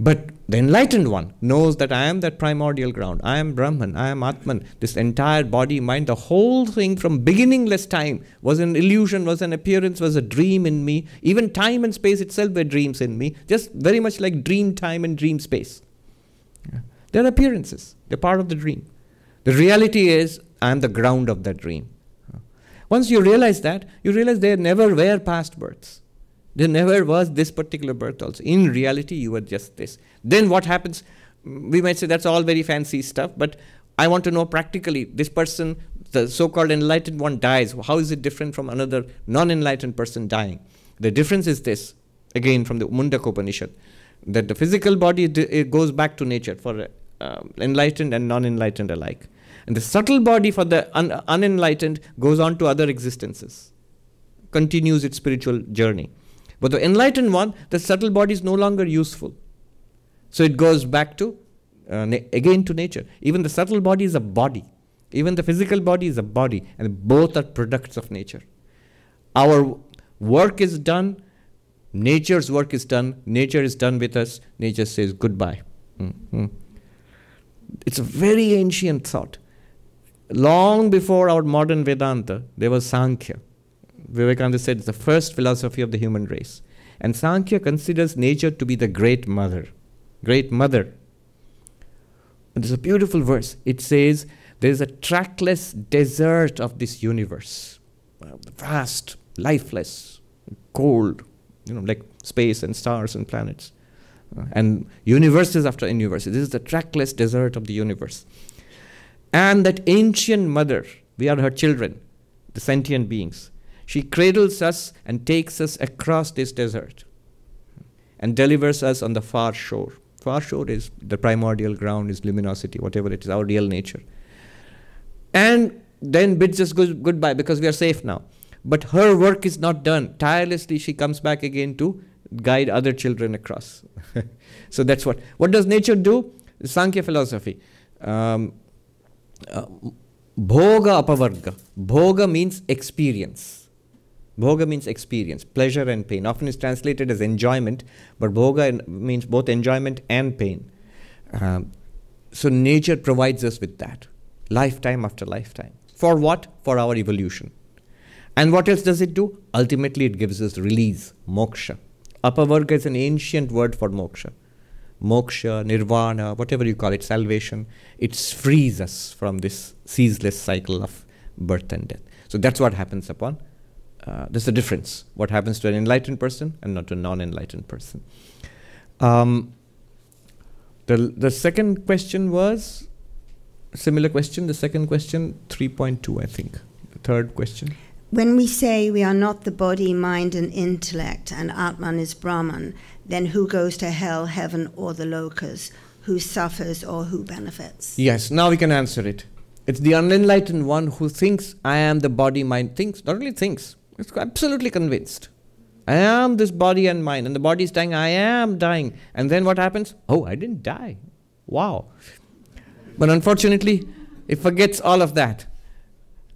But the enlightened one knows that I am that primordial ground. I am Brahman. I am Atman. This entire body, mind, the whole thing from beginningless time was an illusion, was an appearance, was a dream in me. Even time and space itself were dreams in me, just very much like dream time and dream space. Yeah. They're appearances, they're part of the dream. The reality is, I am the ground of that dream. Once you realize that, you realize there never were past births. There never was this particular birth also. In reality, you were just this. Then what happens? We might say that's all very fancy stuff, but I want to know practically this person, the so called enlightened one, dies. How is it different from another non enlightened person dying? The difference is this, again from the Mundaka Upanishad, that the physical body it goes back to nature for uh, enlightened and non enlightened alike. And the subtle body for the un- unenlightened goes on to other existences, continues its spiritual journey. But the enlightened one, the subtle body is no longer useful. So it goes back to, uh, again to nature. Even the subtle body is a body. Even the physical body is a body. And both are products of nature. Our work is done Nature's work is done, nature is done with us, nature says goodbye. Mhm. It's a very ancient thought. Long before our modern Vedanta, there was Sankhya. Vivekananda said it's the first philosophy of the human race. And Sankhya considers nature to be the great mother. Great mother. And there's a beautiful verse. It says, There is a trackless desert of this universe. Vast, lifeless, cold, you know, like space and stars and planets. Uh, and universes after universes. This is the trackless desert of the universe. And that ancient mother, we are her children, the sentient beings. She cradles us and takes us across this desert and delivers us on the far shore. Far shore is the primordial ground, is luminosity, whatever it is, our real nature. And then bids us good, goodbye because we are safe now. But her work is not done. Tirelessly, she comes back again to guide other children across. so that's what. What does nature do? Sankhya philosophy. Um, uh, bhoga apavarga. Bhoga means experience. Bhoga means experience, pleasure and pain. Often is translated as enjoyment, but bhoga means both enjoyment and pain. Um, so nature provides us with that, lifetime after lifetime. For what? For our evolution. And what else does it do? Ultimately, it gives us release, moksha. Apavarga is an ancient word for moksha. Moksha, nirvana, whatever you call it, salvation. It frees us from this ceaseless cycle of birth and death. So that's what happens upon. Uh, there's a difference. What happens to an enlightened person and not to a non-enlightened person. Um, the the second question was similar question. The second question, three point two, I think. The third question. When we say we are not the body, mind, and intellect, and Atman is Brahman, then who goes to hell, heaven, or the lokas? Who suffers or who benefits? Yes, now we can answer it. It's the unenlightened one who thinks I am the body, mind, thinks, not only thinks, it's absolutely convinced. I am this body and mind, and the body is dying, I am dying. And then what happens? Oh, I didn't die. Wow. But unfortunately, it forgets all of that.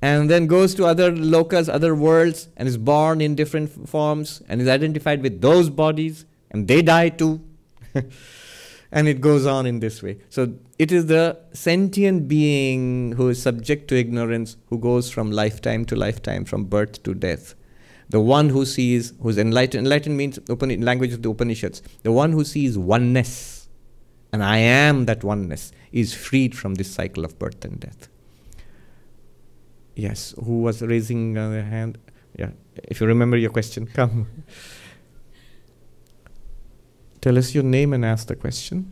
And then goes to other lokas, other worlds, and is born in different forms, and is identified with those bodies, and they die too. and it goes on in this way. So it is the sentient being who is subject to ignorance, who goes from lifetime to lifetime, from birth to death. The one who sees, who's enlightened, enlightened means open language of the Upanishads. The one who sees oneness, and I am that oneness, is freed from this cycle of birth and death. Yes, who was raising uh, their hand? Yeah, if you remember your question, come. Tell us your name and ask the question.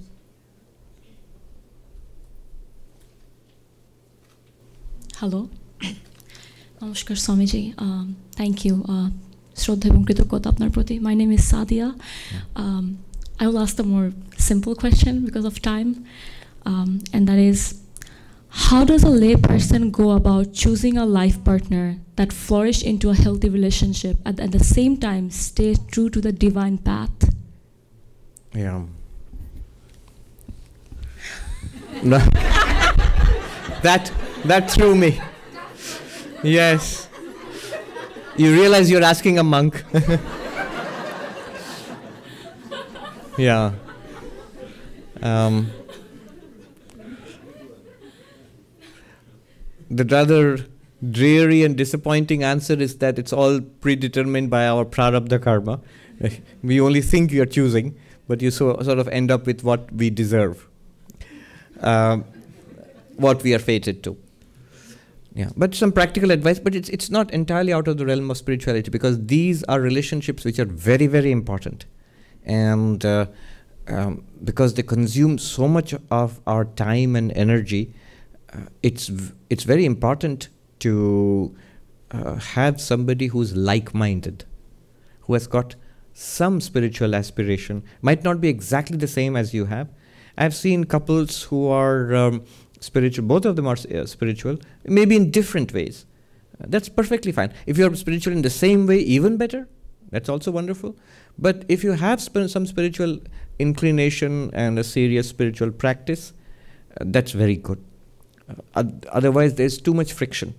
Hello নমস্কার Swamiji thank you শ্রদ্ধা এবং কৃতজ্ঞতা আপনার প্রতি my name is Sadia I will ask the more simple question because of time and that is How does a lay person go about choosing a life partner that flourish into a healthy relationship and at the same time stay true to the divine path? Yeah. No. that that threw me. Yes. You realize you're asking a monk. yeah. Um, the rather dreary and disappointing answer is that it's all predetermined by our prarabdha karma. we only think are choosing, but you so, sort of end up with what we deserve, um, what we are fated to. Yeah, but some practical advice, but it's it's not entirely out of the realm of spirituality because these are relationships which are very very important, and uh, um, because they consume so much of our time and energy, uh, it's it's very important to uh, have somebody who's like-minded, who has got some spiritual aspiration. Might not be exactly the same as you have. I've seen couples who are um, spiritual. Both of them are uh, spiritual, maybe in different ways. Uh, that's perfectly fine. If you're spiritual in the same way, even better. That's also wonderful. But if you have sp- some spiritual inclination and a serious spiritual practice, uh, that's very good. Uh, otherwise, there's too much friction.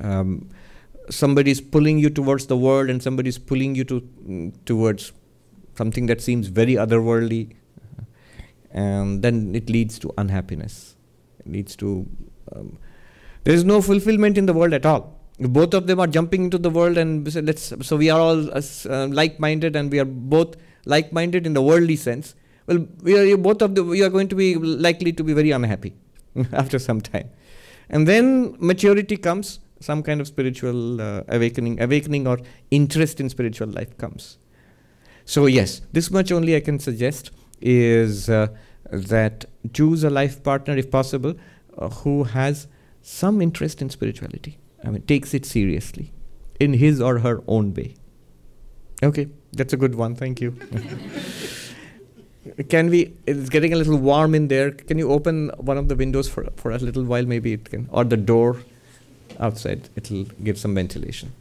Um, somebody is pulling you towards the world and somebody is pulling you to mm, towards something that seems very otherworldly, and then it leads to unhappiness. Leads to um, there is no fulfillment in the world at all. Both of them are jumping into the world, and let's. So we are all uh, like-minded, and we are both like-minded in the worldly sense. Well, we are both of the. We are going to be likely to be very unhappy after some time, and then maturity comes. Some kind of spiritual uh, awakening, awakening or interest in spiritual life comes. So yes, this much only I can suggest is uh, that choose a life partner if possible uh, who has some interest in spirituality. I mean, takes it seriously in his or her own way. Okay, that's a good one. Thank you. can we? It's getting a little warm in there. Can you open one of the windows for for a little while? Maybe it can, or the door outside. It'll give some ventilation.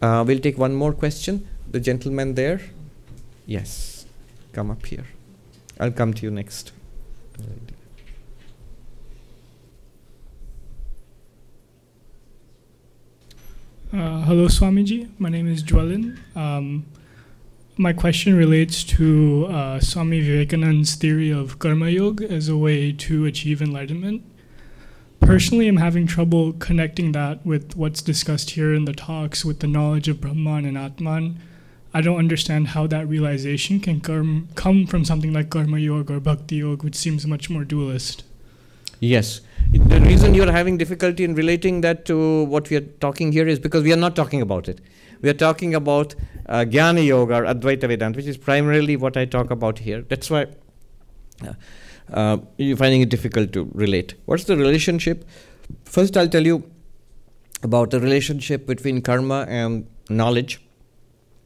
Uh, we'll take one more question. The gentleman there. Yes, come up here. I'll come to you next. Uh, hello, Swamiji. My name is Jwalin. Um, my question relates to uh, Swami Vivekananda's theory of Karma Yoga as a way to achieve enlightenment. Personally, I'm having trouble connecting that with what's discussed here in the talks with the knowledge of Brahman and Atman. I don't understand how that realization can come, come from something like Karma Yoga or Bhakti Yoga, which seems much more dualist. Yes. The reason you're having difficulty in relating that to what we are talking here is because we are not talking about it. We are talking about uh, Jnana Yoga or Advaita Vedanta, which is primarily what I talk about here. That's why uh, uh, you're finding it difficult to relate. What's the relationship? First, I'll tell you about the relationship between karma and knowledge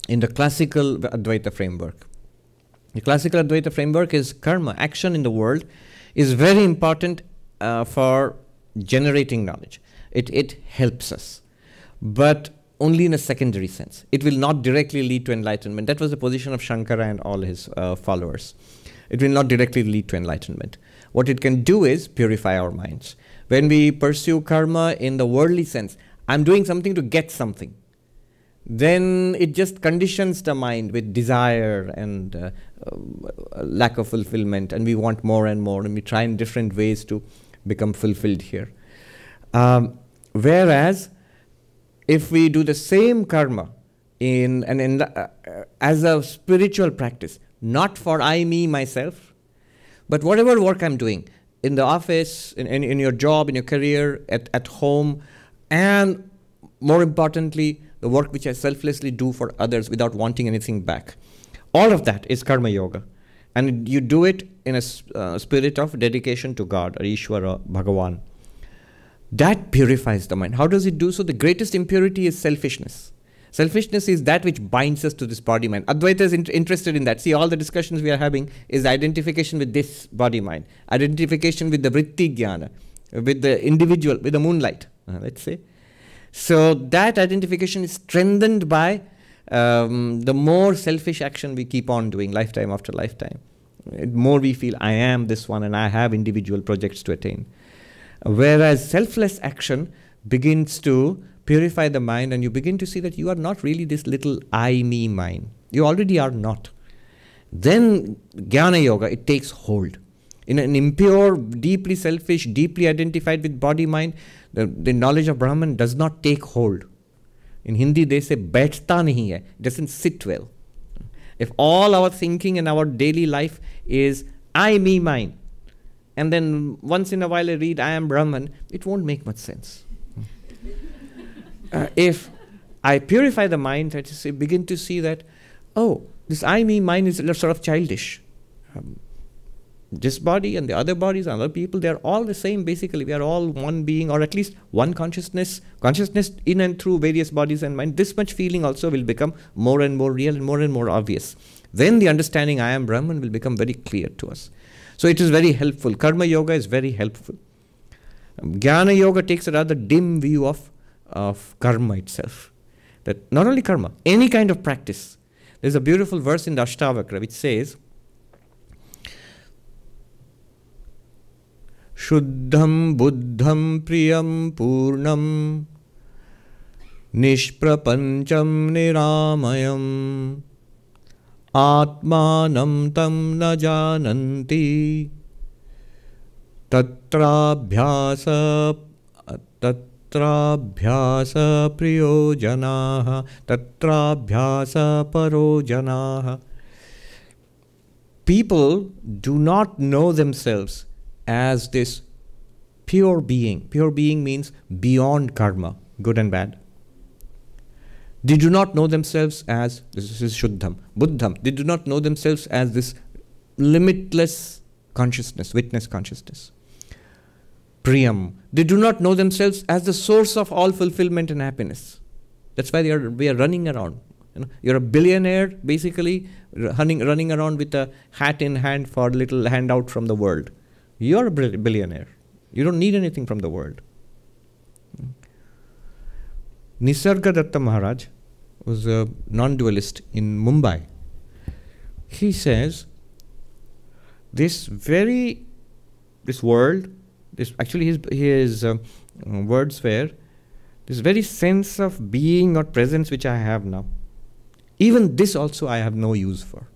in the classical Advaita framework. The classical Advaita framework is karma, action in the world, is very important uh, for generating knowledge. It, it helps us, but only in a secondary sense. It will not directly lead to enlightenment. That was the position of Shankara and all his uh, followers. It will not directly lead to enlightenment. What it can do is purify our minds. When we pursue karma in the worldly sense, I'm doing something to get something, then it just conditions the mind with desire and uh, uh, lack of fulfillment, and we want more and more, and we try in different ways to become fulfilled here. Um, whereas, if we do the same karma in and in, uh, uh, as a spiritual practice, not for I, me, myself, but whatever work I'm doing in the office, in, in, in your job, in your career, at, at home, and more importantly, the work which I selflessly do for others without wanting anything back. All of that is karma yoga. And you do it in a uh, spirit of dedication to God or Ishwara, Bhagavan. That purifies the mind. How does it do so? The greatest impurity is selfishness. Selfishness is that which binds us to this body mind. Advaita is in- interested in that. See, all the discussions we are having is identification with this body mind, identification with the vritti jnana, with the individual, with the moonlight, uh, let's say. So that identification is strengthened by um, the more selfish action we keep on doing, lifetime after lifetime. The more we feel, I am this one and I have individual projects to attain. Whereas selfless action begins to purify the mind, and you begin to see that you are not really this little I, me mine. You already are not. Then Jnana Yoga, it takes hold. In an impure, deeply selfish, deeply identified with body mind, the, the knowledge of Brahman does not take hold. In Hindi, they say, baithta nahi hai, doesn't sit well. If all our thinking and our daily life is I, me, mine, and then once in a while I read I am Brahman, it won't make much sense. uh, if I purify the mind, I begin to see that, oh, this I, me, mine is sort of childish. Um, this body and the other bodies and other people, they are all the same basically. We are all one being or at least one consciousness, consciousness in and through various bodies and mind. This much feeling also will become more and more real and more and more obvious. Then the understanding I am Brahman will become very clear to us. So it is very helpful. Karma yoga is very helpful. Jnana yoga takes a rather dim view of, of karma itself. That not only karma, any kind of practice. There's a beautiful verse in the Ashtavakra which says, शुद्धं बुद्धं प्रियं पूर्णं, निष्प्रपञ्चं निरामयम्। आत्मानं तं न जानन्ति, तत्राभ्यास तत्राभ्यासप्रियो जनाः तत्राभ्यासपरो जनाः People do not know themselves as this pure being. Pure being means beyond karma, good and bad. They do not know themselves as, this is Shuddham, Buddham, they do not know themselves as this limitless consciousness, witness consciousness. Priyam, they do not know themselves as the source of all fulfillment and happiness. That's why they are, we are running around. You know, you're a billionaire, basically, running, running around with a hat in hand for a little handout from the world. You're a billionaire. You don't need anything from the world. Nisargadatta Maharaj was a non dualist in Mumbai. He says, this very, this world, this actually his, his uh, words were, this very sense of being or presence which I have now, even this also I have no use for.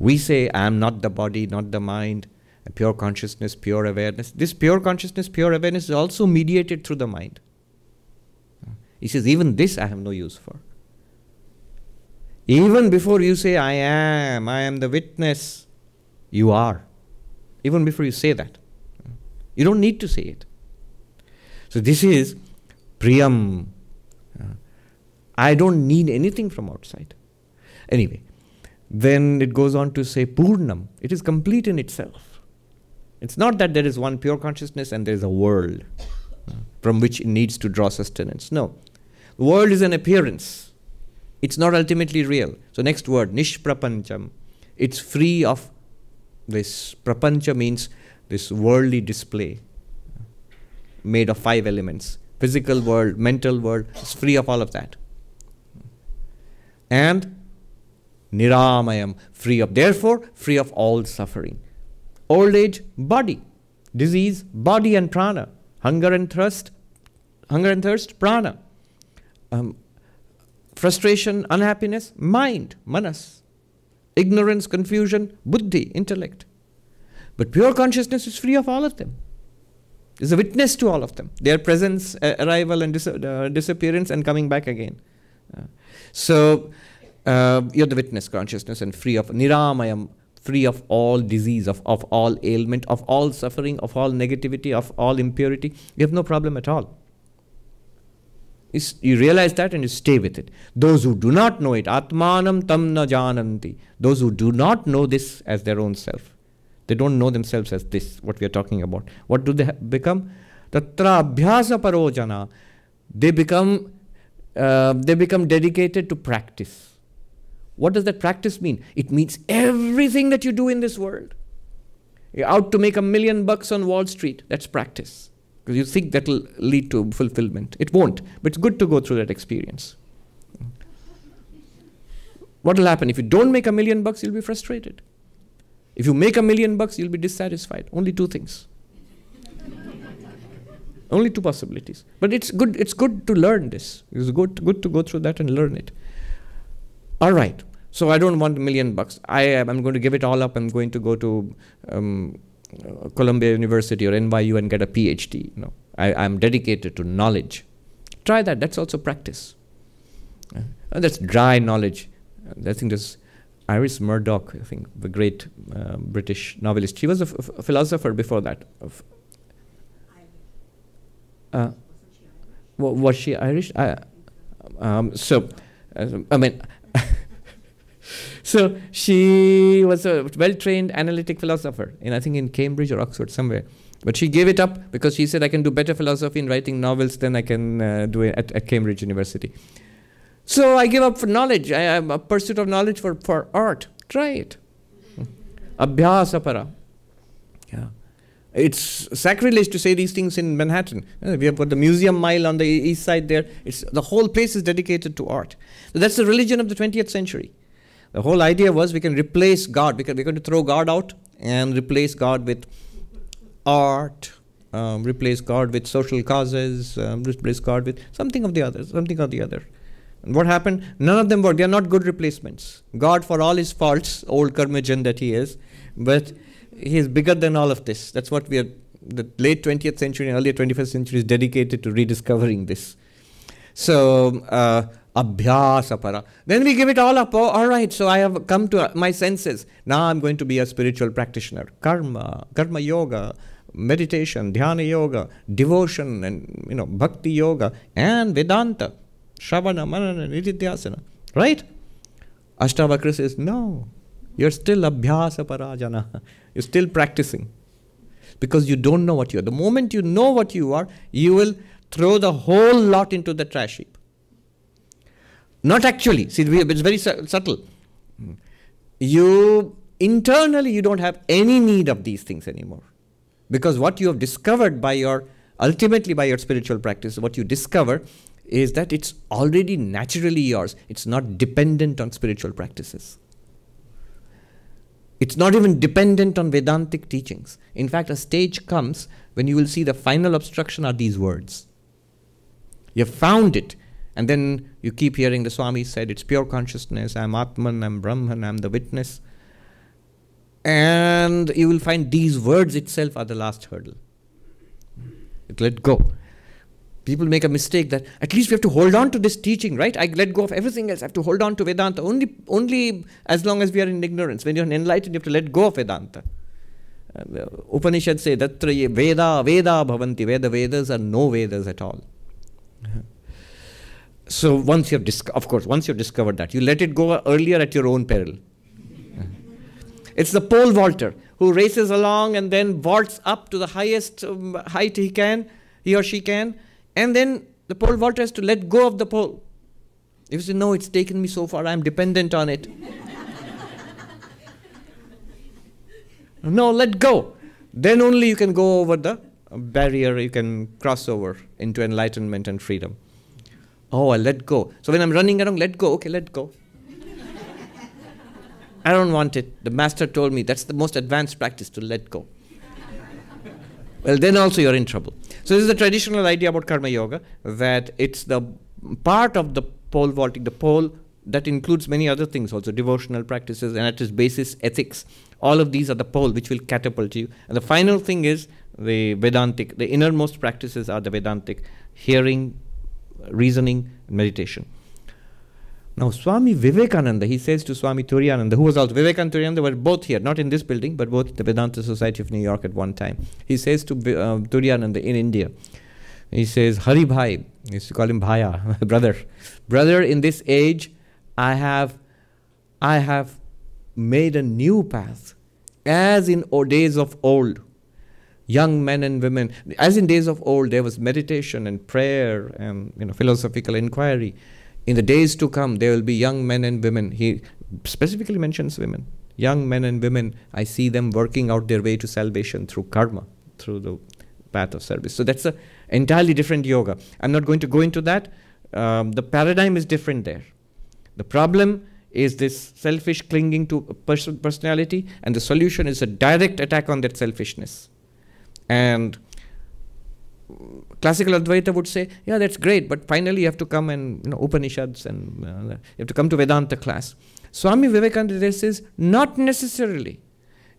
We say, I am not the body, not the mind, pure consciousness, pure awareness. This pure consciousness, pure awareness is also mediated through the mind. He says, even this I have no use for. Even before you say, I am, I am the witness, you are. Even before you say that. You don't need to say it. So this is Priyam. I don't need anything from outside. Anyway, then it goes on to say Purnam. It is complete in itself. It's not that there is one pure consciousness and there is a world uh, from which it needs to draw sustenance. No. The world is an appearance. It's not ultimately real. So next word, Nishprapancham. It's free of this. Prapancha means this worldly display made of five elements. Physical world, mental world, it's free of all of that. And Niramayam, free of, therefore, free of all suffering. Old age, body. Disease, body and prana. Hunger and thirst, hunger and thirst, prana. Um, frustration, unhappiness, mind, manas. Ignorance, confusion, buddhi, intellect. But pure consciousness is free of all of them. Is a witness to all of them. Their presence, uh, arrival, and dis- uh, disappearance, and coming back again. Uh, so, uh, you're the witness consciousness and free of niramayam, free of all disease, of, of all ailment, of all suffering, of all negativity, of all impurity. You have no problem at all. It's, you realize that and you stay with it. Those who do not know it, atmanam tam na jananti, those who do not know this as their own self, they don't know themselves as this, what we are talking about. What do they become? Tatra abhyasa parojana. They become, uh, they become dedicated to practice. What does that practice mean? It means everything that you do in this world. You're out to make a million bucks on Wall Street. That's practice. Because you think that will lead to fulfillment. It won't, but it's good to go through that experience. What will happen? If you don't make a million bucks, you'll be frustrated. If you make a million bucks, you'll be dissatisfied. Only two things. Only two possibilities. But it's good, it's good to learn this. It's good, good to go through that and learn it. All right. So I don't want a million bucks. I am going to give it all up. I'm going to go to um, Columbia University or NYU and get a PhD. No, I, I'm dedicated to knowledge. Try that. That's also practice. Uh, that's dry knowledge. I think there's Iris Murdoch, I think, the great uh, British novelist. She was a, philosopher before that. Of, uh, was she Irish? I, um, so, uh, I mean, so she was a well-trained analytic philosopher, in I think in Cambridge or Oxford somewhere. But she gave it up because she said, "I can do better philosophy in writing novels than I can uh, do it at, at Cambridge University." So I give up for knowledge. I am a pursuit of knowledge for, for art. Try it. Abhyasa para. Yeah. It's sacrilege to say these things in Manhattan. Uh, we have got the Museum Mile on the east side there. It's, the whole place is dedicated to art. So that's the religion of the 20th century. The whole idea was we can replace God. We can, we're going to throw God out and replace God with art, Um, replace God with social causes, um, replace God with something of the other, something of the other. And what happened? None of them worked. They are not good replacements. God, for all his faults, old Karmajan that he is, but he is bigger than all of this. That's what we are, the late 20th century and early 21st century is dedicated to rediscovering this. So, uh, abhyasapara. Then we give it all up. Oh, all right, so I have come to my senses. Now I'm going to be a spiritual practitioner. Karma, karma yoga, meditation, dhyana yoga, devotion, and you know, bhakti yoga, and Vedanta, Shravana, Manana, Nididhyasana. Right? Ashtavakra says, no, you're still abhyasa parajana. You're still practicing. Because you don't know what you are. The moment you know what you are, you will throw the whole lot into the trash heap. Not actually. See, it's very su- subtle. You internally you don't have any need of these things anymore. Because what you have discovered by your ultimately by your spiritual practice, what you discover is that it's already naturally yours. It's not dependent on spiritual practices. It's not even dependent on Vedantic teachings. In fact, a stage comes when you will see the final obstruction are these words. You have found it, and then you keep hearing the Swami said, It's pure consciousness, I'm Atman, I'm Brahman, I'm the witness. And you will find these words itself are the last hurdle. Let go people make a mistake that at least we have to hold on to this teaching, right? I let go of everything else. I have to hold on to Vedanta only, only as long as we are in ignorance. When you're enlightened, you have to let go of Vedanta. Uh, Upanishad say that Veda Veda bhavanti. Veda Vedas are no Vedas at all. So once you have, dis- of course, once you've discovered that, you let it go earlier at your own peril. It's the pole vaulter who races along and then vaults up to the highest um, height he can, he or she can, and then the pole vaulter has to let go of the pole. If you say, no, it's taken me so far, I'm dependent on it. no, let go. Then only you can go over the barrier, you can cross over into enlightenment and freedom. Oh, I let go. So when I'm running around, let go. Okay, let go. I don't want it. The master told me that's the most advanced practice to let go. well, then also you're in trouble. So this is the traditional idea about karma yoga that it's the part of the pole vaulting, the pole that includes many other things also, devotional practices and at its basis ethics. All of these are the pole which will catapult you. And the final thing is the Vedantic, the innermost practices are the Vedantic, hearing, reasoning, meditation. Now, Swami Vivekananda, he says to Swami Turiyananda, who was also Vivekananda and Turiyananda were both here, not in this building, but both the Vedanta Society of New York at one time. He says to uh, Turiyananda in India, he says, Hari Bhai, he used to call him Bhaya, brother. Brother, in this age, I have, I have made a new path, as in days of old. Young men and women, as in days of old, there was meditation and prayer and you know philosophical inquiry in the days to come, there will be young men and women. He specifically mentions women. Young men and women, I see them working out their way to salvation through karma, through the path of service. So that's an entirely different yoga. I'm not going to go into that. Um, the paradigm is different there. The problem is this selfish clinging to pers- personality, and the solution is a direct attack on that selfishness. And classical Advaita would say, yeah, that's great, but finally you have to come and, you know, Upanishads and uh, you have to come to Vedanta class. Swami Vivekananda says, not necessarily.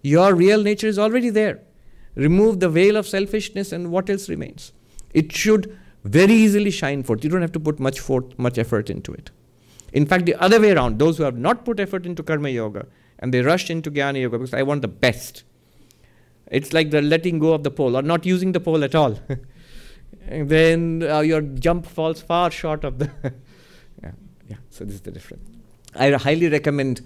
Your real nature is already there. Remove the veil of selfishness and what else remains? It should very easily shine forth. You don't have to put much forth, much effort into it. In fact, the other way around, those who have not put effort into karma yoga and they rush into jnana yoga because I want the best. It's like the letting go of the pole or not using the pole at all. then uh, your jump falls far short of the. yeah, yeah. So this is the difference. I highly recommend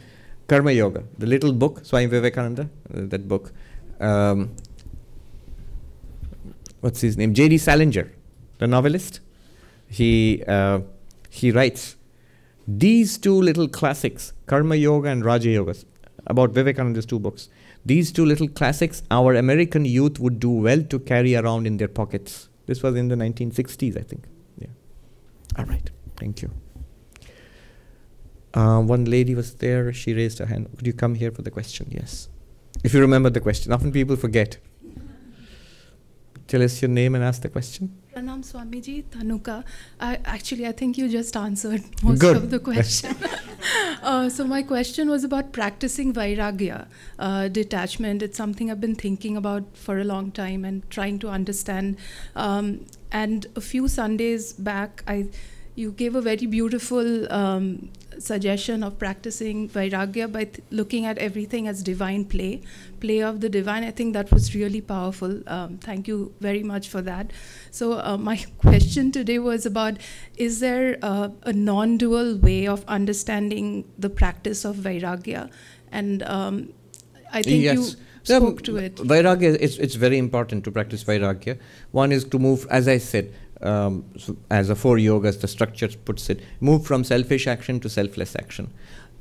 Karma Yoga, the little book, Swami Vivekananda, uh, that book. Um, what's his name? J.D. Salinger, the novelist. He uh, he writes these two little classics, Karma Yoga and Raja Yoga, about Vivekananda's two books. These two little classics, our American youth would do well to carry around in their pockets this was in the 1960s, I think. Yeah. All right. Thank you. Uh, one lady was there. She raised her hand. Could you come here for the question? Yes. If you remember the question. Often people forget. tell us your name and ask the question. Pranam Swamiji, Tanuka. I, actually, I think you just answered most Good. of the question. uh, so my question was about practicing vairagya, uh, detachment. It's something I've been thinking about for a long time and trying to understand. Um, and a few Sundays back, I you gave a very beautiful um, suggestion of practicing vairagya by th- looking at everything as divine play, play of the divine. I think that was really powerful. Um, thank you very much for that. So, uh, my question today was about is there uh, a non dual way of understanding the practice of vairagya? And um, I think you Yeah, spoke to it. Vairagya, it's, it's very important to practice Vairagya. One is to move, as I said, um, so as a four yogas, the structure puts it, move from selfish action to selfless action.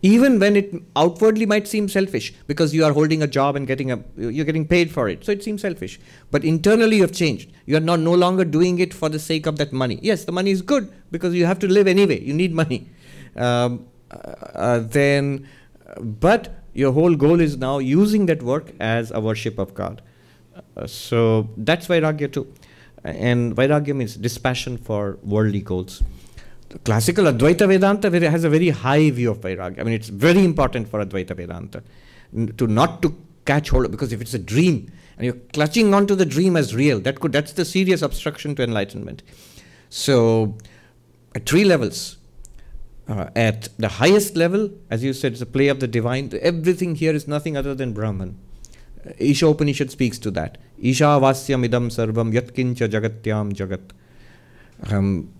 Even when it outwardly might seem selfish, because you are holding a job and getting a, you're getting paid for it, so it seems selfish. But internally, you have changed. You are not no longer doing it for the sake of that money. Yes, the money is good because you have to live anyway. You need money. Um, uh, uh, then, but your whole goal is now using that work as a worship of God. Uh, so that's why Vairagya too. And Vairagya means dispassion for worldly goals. The classical Advaita Vedanta has a very high view of Vairagya. I mean, it's very important for Advaita Vedanta to not to catch hold of, because if it's a dream and you're clutching onto the dream as real, that could that's the serious obstruction to enlightenment. So, at three levels, uh, at the highest level, as you said, it's a play of the divine. Everything here is nothing other than Brahman. Isha Upanishad speaks to that. Isha vasyam idam sarvam yatkincha jagatyam jagat. Um,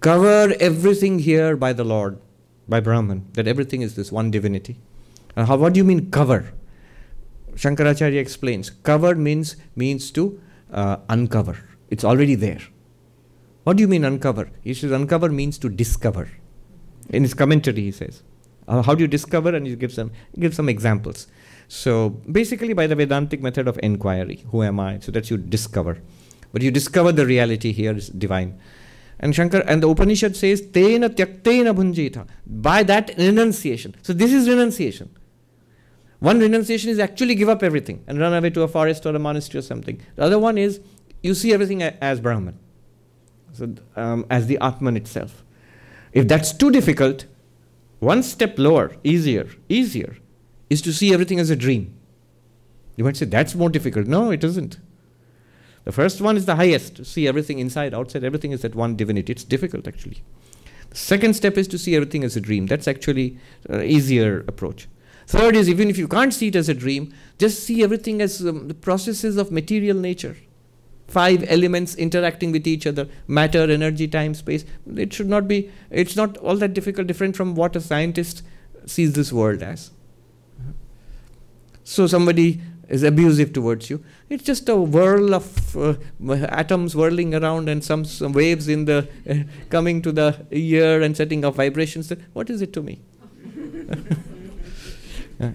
cover everything here by the Lord, by Brahman, that everything is this one divinity. Uh, how, what do you mean cover? Shankaracharya explains. Cover means means to uh, uncover. It's already there. What do you mean uncover? He says uncover means to discover. In his commentary, he says, uh, how do you discover? And he gives some gives some examples. So basically, by the Vedantic method of inquiry, who am I? So that you discover, but you discover the reality here is divine. And Shankar and the Upanishad says, "Tena tyaktena bhunjita." By that renunciation. So this is renunciation. One renunciation is actually give up everything and run away to a forest or a monastery or something. The other one is you see everything as Brahman, so um, as the Atman itself. If that's too difficult, one step lower, easier, easier, is to see everything as a dream. You might say that's more difficult. No, it isn't. The first one is the highest, to see everything inside, outside, everything is that one divinity. It's difficult actually. The second step is to see everything as a dream. That's actually an easier approach. Third is even if you can't see it as a dream, just see everything as um, the processes of material nature. Five elements interacting with each other matter, energy, time, space. It should not be, it's not all that difficult, different from what a scientist sees this world as. So somebody is abusive towards you. It's just a whirl of uh, atoms whirling around and some, some waves in the uh, coming to the ear and setting off vibrations. What is it to me? Uh,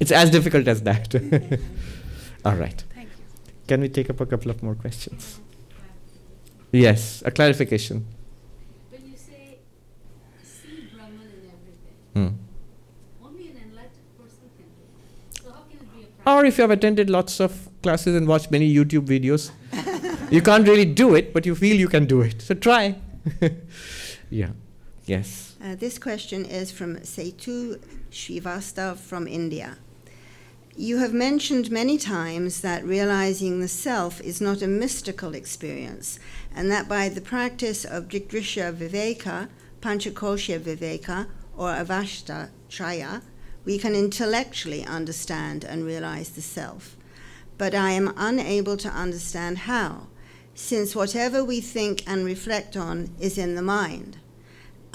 it's as difficult as that. All right. Thank you. Can we take up a couple of more questions? Yes, a clarification. When you say see Brahman in everything, Hmm. only an enlightened person can do that. So how can it be a practice? Or if you have attended lots of classes and watched many YouTube videos, you can't really do it, but you feel you can do it. So try. yeah. Yes. Uh, this question is from Setu Srivastav from India. You have mentioned many times that realizing the self is not a mystical experience, and that by the practice of Drig Drishya Viveka, Panchakosha Viveka, or Avastha Traya, we can intellectually understand and realize the self. But I am unable to understand how, since whatever we think and reflect on is in the mind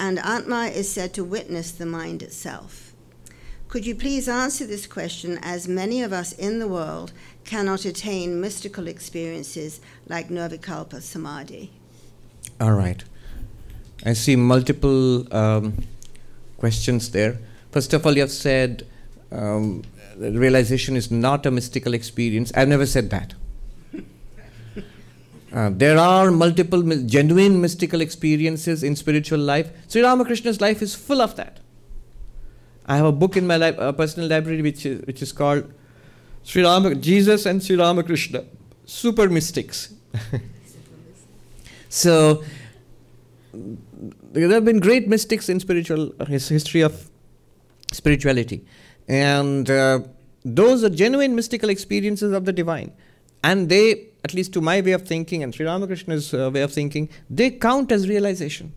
and Atma is said to witness the mind itself. Could you please answer this question as many of us in the world cannot attain mystical experiences like Nirvikalpa Samadhi? All right. I see multiple um, questions there. First of all, you have said um, realization is not a mystical experience. I've never said that. Uh, there are multiple my- genuine mystical experiences in spiritual life. Sri Ramakrishna's life is full of that. I have a book in my li- uh, personal library which is, which is called Sri Rama, Jesus and Sri Ramakrishna, Super Mystics. so there have been great mystics in spiritual his history of spirituality, and uh, those are genuine mystical experiences of the divine, and they, at least to my way of thinking and Sri Ramakrishna's uh, way of thinking, they count as realization.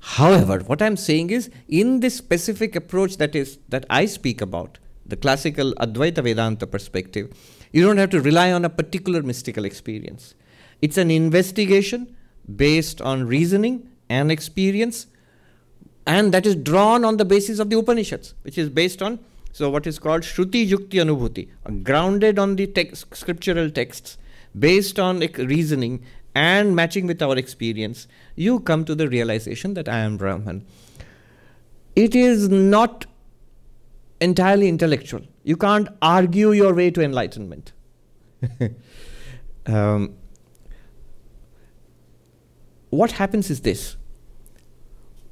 However, what I'm saying is, in this specific approach that is that I speak about, the classical Advaita Vedanta perspective, you don't have to rely on a particular mystical experience. It's an investigation based on reasoning and experience, and that is drawn on the basis of the Upanishads, which is based on so what is called Shruti Yukti Anubhuti, grounded on the text, scriptural texts, based on reasoning and matching with our experience, you come to the realization that I am Brahman. It is not entirely intellectual. You can't argue your way to enlightenment. um, what happens is this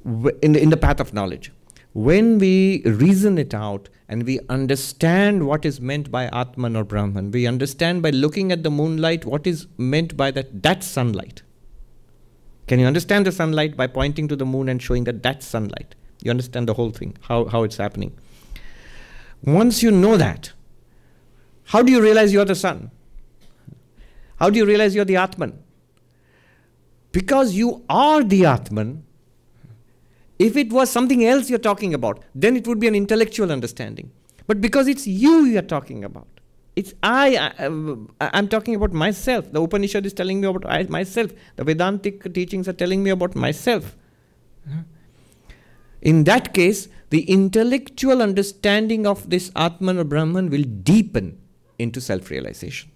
in the, in the path of knowledge. When we reason it out and we understand what is meant by Atman or Brahman, we understand by looking at the moonlight what is meant by that, that sunlight. Can you understand the sunlight by pointing to the moon and showing that that's sunlight? You understand the whole thing, how, how it's happening. Once you know that, how do you realize you're the sun? How do you realize you're the Atman? Because you are the Atman, if it was something else you're talking about, then it would be an intellectual understanding. But because it's you you're talking about, it's I, I uh, uh, am talking about myself. The Upanishad is telling me about I, myself. The Vedantic teachings are telling me about myself. In that case, the intellectual understanding of this Atman or Brahman will deepen into self realization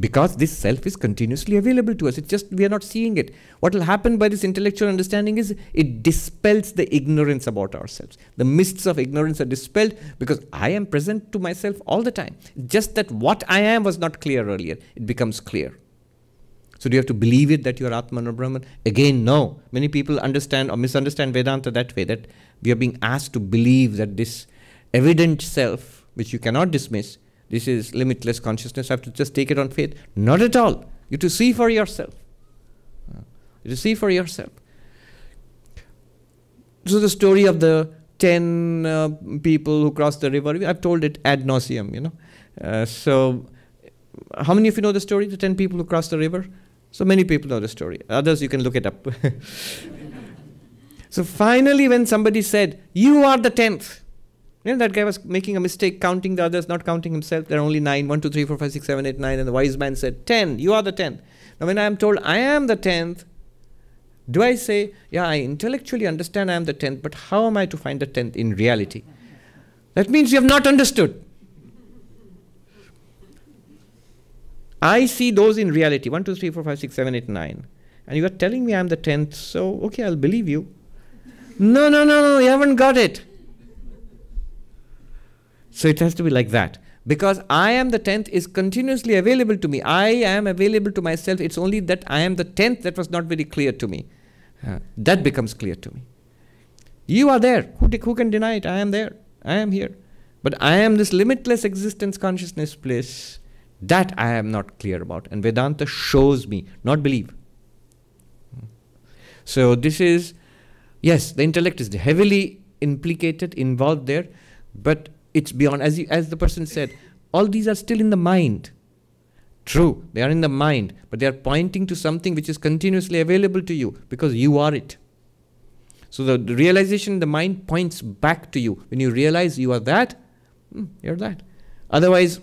because this self is continuously available to us. It's just we are not seeing it. What will happen by this intellectual understanding is it dispels the ignorance about ourselves. The mists of ignorance are dispelled because I am present to myself all the time. Just that what I am was not clear earlier, it becomes clear. So do you have to believe it that you are Atman or Brahman? Again, no. Many people understand or misunderstand Vedanta that way, that we are being asked to believe that this evident self, which you cannot dismiss, this is limitless consciousness. I have to just take it on faith. Not at all. You have to see for yourself. You have to see for yourself. So the story of the ten uh, people who crossed the river, I've told it ad nauseum, you know. Uh, so, how many of you know the story? The ten people who crossed the river. So many people know the story. Others, you can look it up. so finally, when somebody said, "You are the tenth, you know, that guy was making a mistake counting the others, not counting himself. There are only nine. One, two, three, four, five, six, seven, eight, nine. And the wise man said, Ten. You are the tenth. Now, when I am told I am the tenth, do I say, Yeah, I intellectually understand I am the tenth, but how am I to find the tenth in reality? That means you have not understood. I see those in reality. One, two, three, four, five, six, seven, eight, nine. And you are telling me I'm the tenth, so okay, I'll believe you. No, no, no, no, you haven't got it. So it has to be like that. Because I am the tenth is continuously available to me. I am available to myself. It's only that I am the tenth that was not very clear to me. Uh, that becomes clear to me. You are there. Who, who can deny it? I am there. I am here. But I am this limitless existence consciousness place. That I am not clear about. And Vedanta shows me, not believe. So this is, yes, the intellect is heavily implicated, involved there, but it's beyond as you, as the person said all these are still in the mind. True they are in the mind but they are pointing to something which is continuously available to you because you are it. So the, the realization the mind points back to you. When you realize you are that hmm, you're that. Otherwise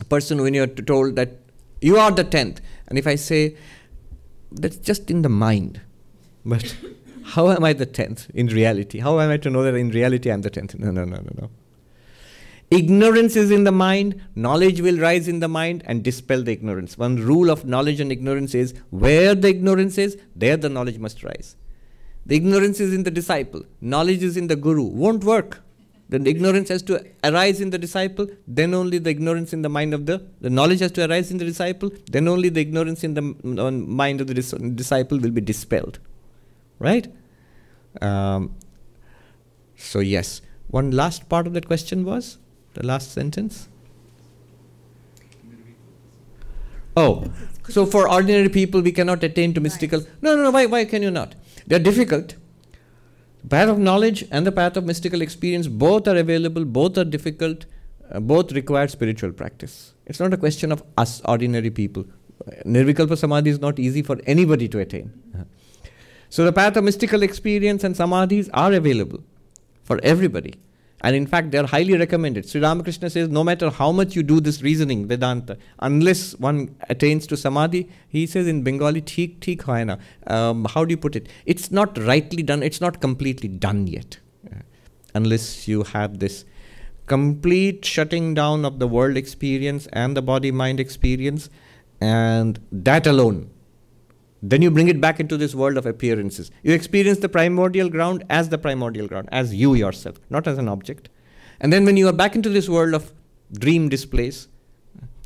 a person when you're told that you are the 10th and if i say that's just in the mind. But how am i the 10th in reality? How am i to know that in reality i'm the 10th no no no no no Ignorance is in the mind, knowledge will rise in the mind and dispel the ignorance. One rule of knowledge and ignorance is where the ignorance is, there the knowledge must rise. The ignorance is in the disciple, knowledge is in the guru. Won't work. Then the ignorance has to arise in the disciple, then only the ignorance in the mind of the, the knowledge has to arise in the disciple, then only the ignorance in the mind of the dis- disciple will be dispelled. Right? Um, so, yes. One last part of that question was? The last sentence? Oh, So for ordinary people, we cannot attain to mystical. No, no, no. Why, why can you not? They're difficult. The path of knowledge and the path of mystical experience both are available. Both are difficult. Uh, both require spiritual practice. It's not a question of us ordinary people. Nirvikalpa samadhi is not easy for anybody to attain. Uh-huh. So the path of mystical experience and samadhis are available for everybody. And in fact, they are highly recommended. Sri Ramakrishna says no matter how much you do this reasoning, Vedanta, unless one attains to samadhi, he says in Bengali, thik hoyana. Um, how do you put it? It's not rightly done, it's not completely done yet. Uh, unless you have this complete shutting down of the world experience and the body mind experience, and that alone then you bring it back into this world of appearances. You experience the primordial ground as the primordial ground, as you yourself, not as an object. And then when you are back into this world of dream displays,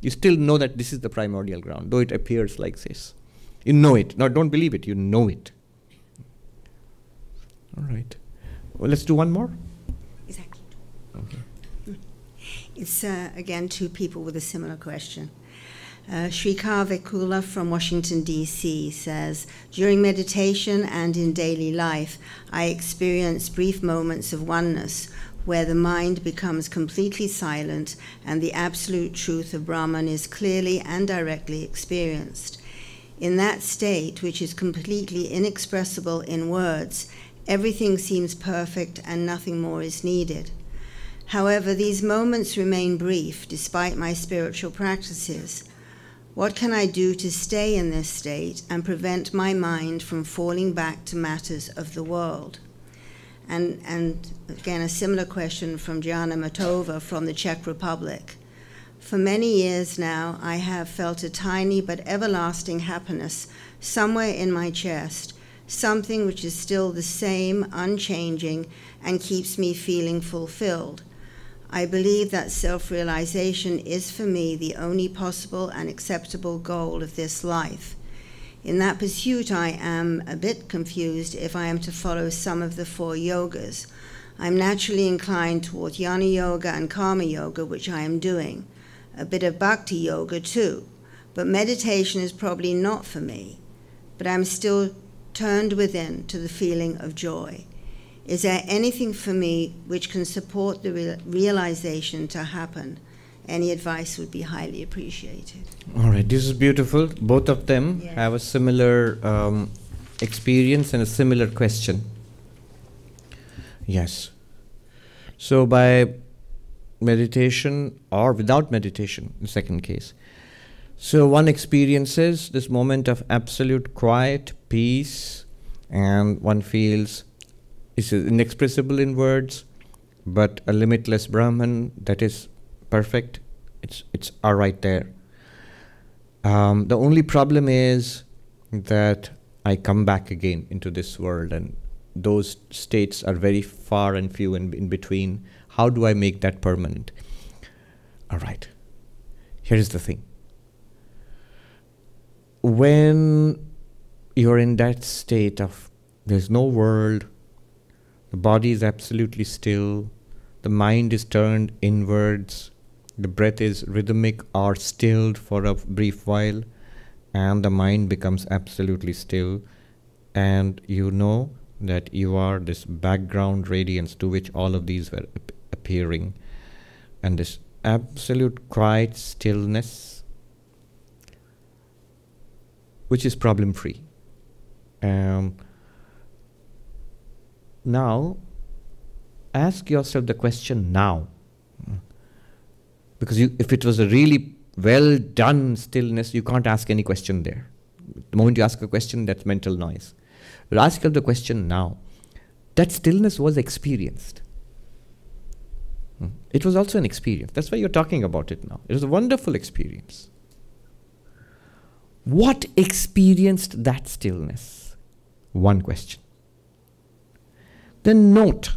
you still know that this is the primordial ground, though it appears like this. You know it. No, don't believe it, you know it. All right. Well, let's do one more. Exactly. Okay. It's uh, again two people with a similar question. Uh, Shrikar Vekula from Washington, D.C. says During meditation and in daily life, I experience brief moments of oneness where the mind becomes completely silent and the absolute truth of Brahman is clearly and directly experienced. In that state, which is completely inexpressible in words, everything seems perfect and nothing more is needed. However, these moments remain brief despite my spiritual practices. What can I do to stay in this state and prevent my mind from falling back to matters of the world? And, and again, a similar question from Gianna Matova from the Czech Republic. For many years now, I have felt a tiny but everlasting happiness somewhere in my chest, something which is still the same, unchanging, and keeps me feeling fulfilled. I believe that self realization is for me the only possible and acceptable goal of this life. In that pursuit, I am a bit confused if I am to follow some of the four yogas. I'm naturally inclined toward Jnana Yoga and Karma Yoga, which I am doing, a bit of Bhakti Yoga too, but meditation is probably not for me. But I'm still turned within to the feeling of joy. Is there anything for me which can support the real- realization to happen? Any advice would be highly appreciated. All right, this is beautiful. Both of them Yeah. have a similar um, experience and a similar question. Yes. So, by meditation or without meditation, the second case. So, one experiences this moment of absolute quiet, peace, and one feels it's inexpressible in words, but a limitless Brahman that is perfect. It's, it's all right there. Um, the only problem is that I come back again into this world, and those states are very far and few in, in between. How do I make that permanent? All right. Here's the thing. When you're in that state of there's no world, the body is absolutely still, the mind is turned inwards, the breath is rhythmic or stilled for a brief while, and the mind becomes absolutely still, and you know that you are this background radiance to which all of these were ap- appearing, and this absolute quiet stillness, which is problem free. Um, now, ask yourself the question now. Because you, if it was a really well done stillness, you can't ask any question there. The moment you ask a question, that's mental noise. But ask yourself the question now. That stillness was experienced. Hmm. It was also an experience. That's why you're talking about it now. It was a wonderful experience. What experienced that stillness? One question. Then note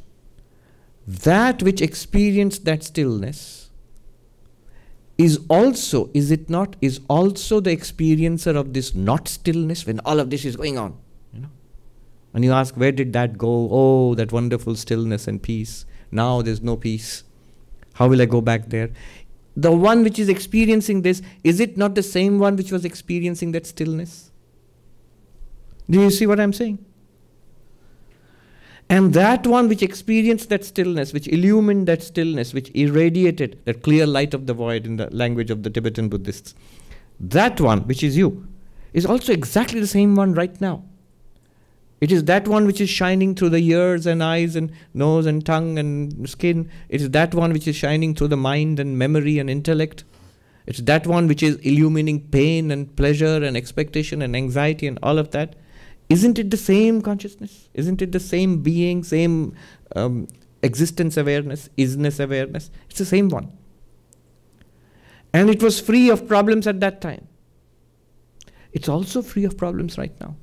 that which experienced that stillness is also, is it not, is also the experiencer of this not stillness when all of this is going on. You know? And you ask, where did that go? Oh, that wonderful stillness and peace. Now there's no peace. How will I go back there? the one which is experiencing this, is it not the same one which was experiencing that stillness? Do you see what I'm saying? And that one which experienced that stillness, which illumined that stillness, which irradiated that clear light of the void in the language of the Tibetan Buddhists, that one, which is you, is also exactly the same one right now. It is that one which is shining through the ears and eyes and nose and tongue and skin. It is that one which is shining through the mind and memory and intellect. It's that one which is illumining pain and pleasure and expectation and anxiety and all of that. Isn't it the same consciousness? Isn't it the same being, same um, existence awareness, isness awareness? It's the same one. And it was free of problems at that time. It's also free of problems right now.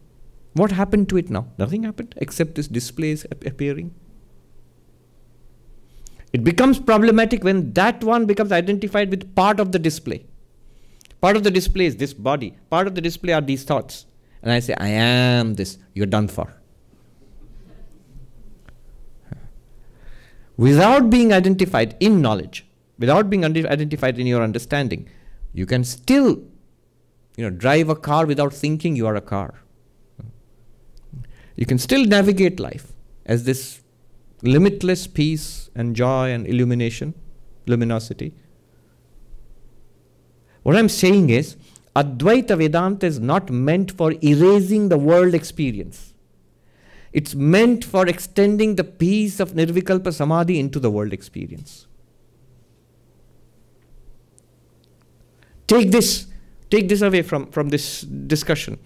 What happened to it now? Nothing happened except this display is appearing. It becomes problematic when that one becomes identified with part of the display. Part of the display is this body, part of the display are these thoughts. And I say, I am this, you're done for. Without being identified in knowledge, without being identified in your understanding, you can still you know, drive a car without thinking you are a car. You can still navigate life as this limitless peace and joy and illumination, luminosity. What I'm saying is, Advaita Vedanta is not meant for erasing the world experience. It's meant for extending the peace of Nirvikalpa Samadhi into the world experience. Take this, take this away from, from this discussion.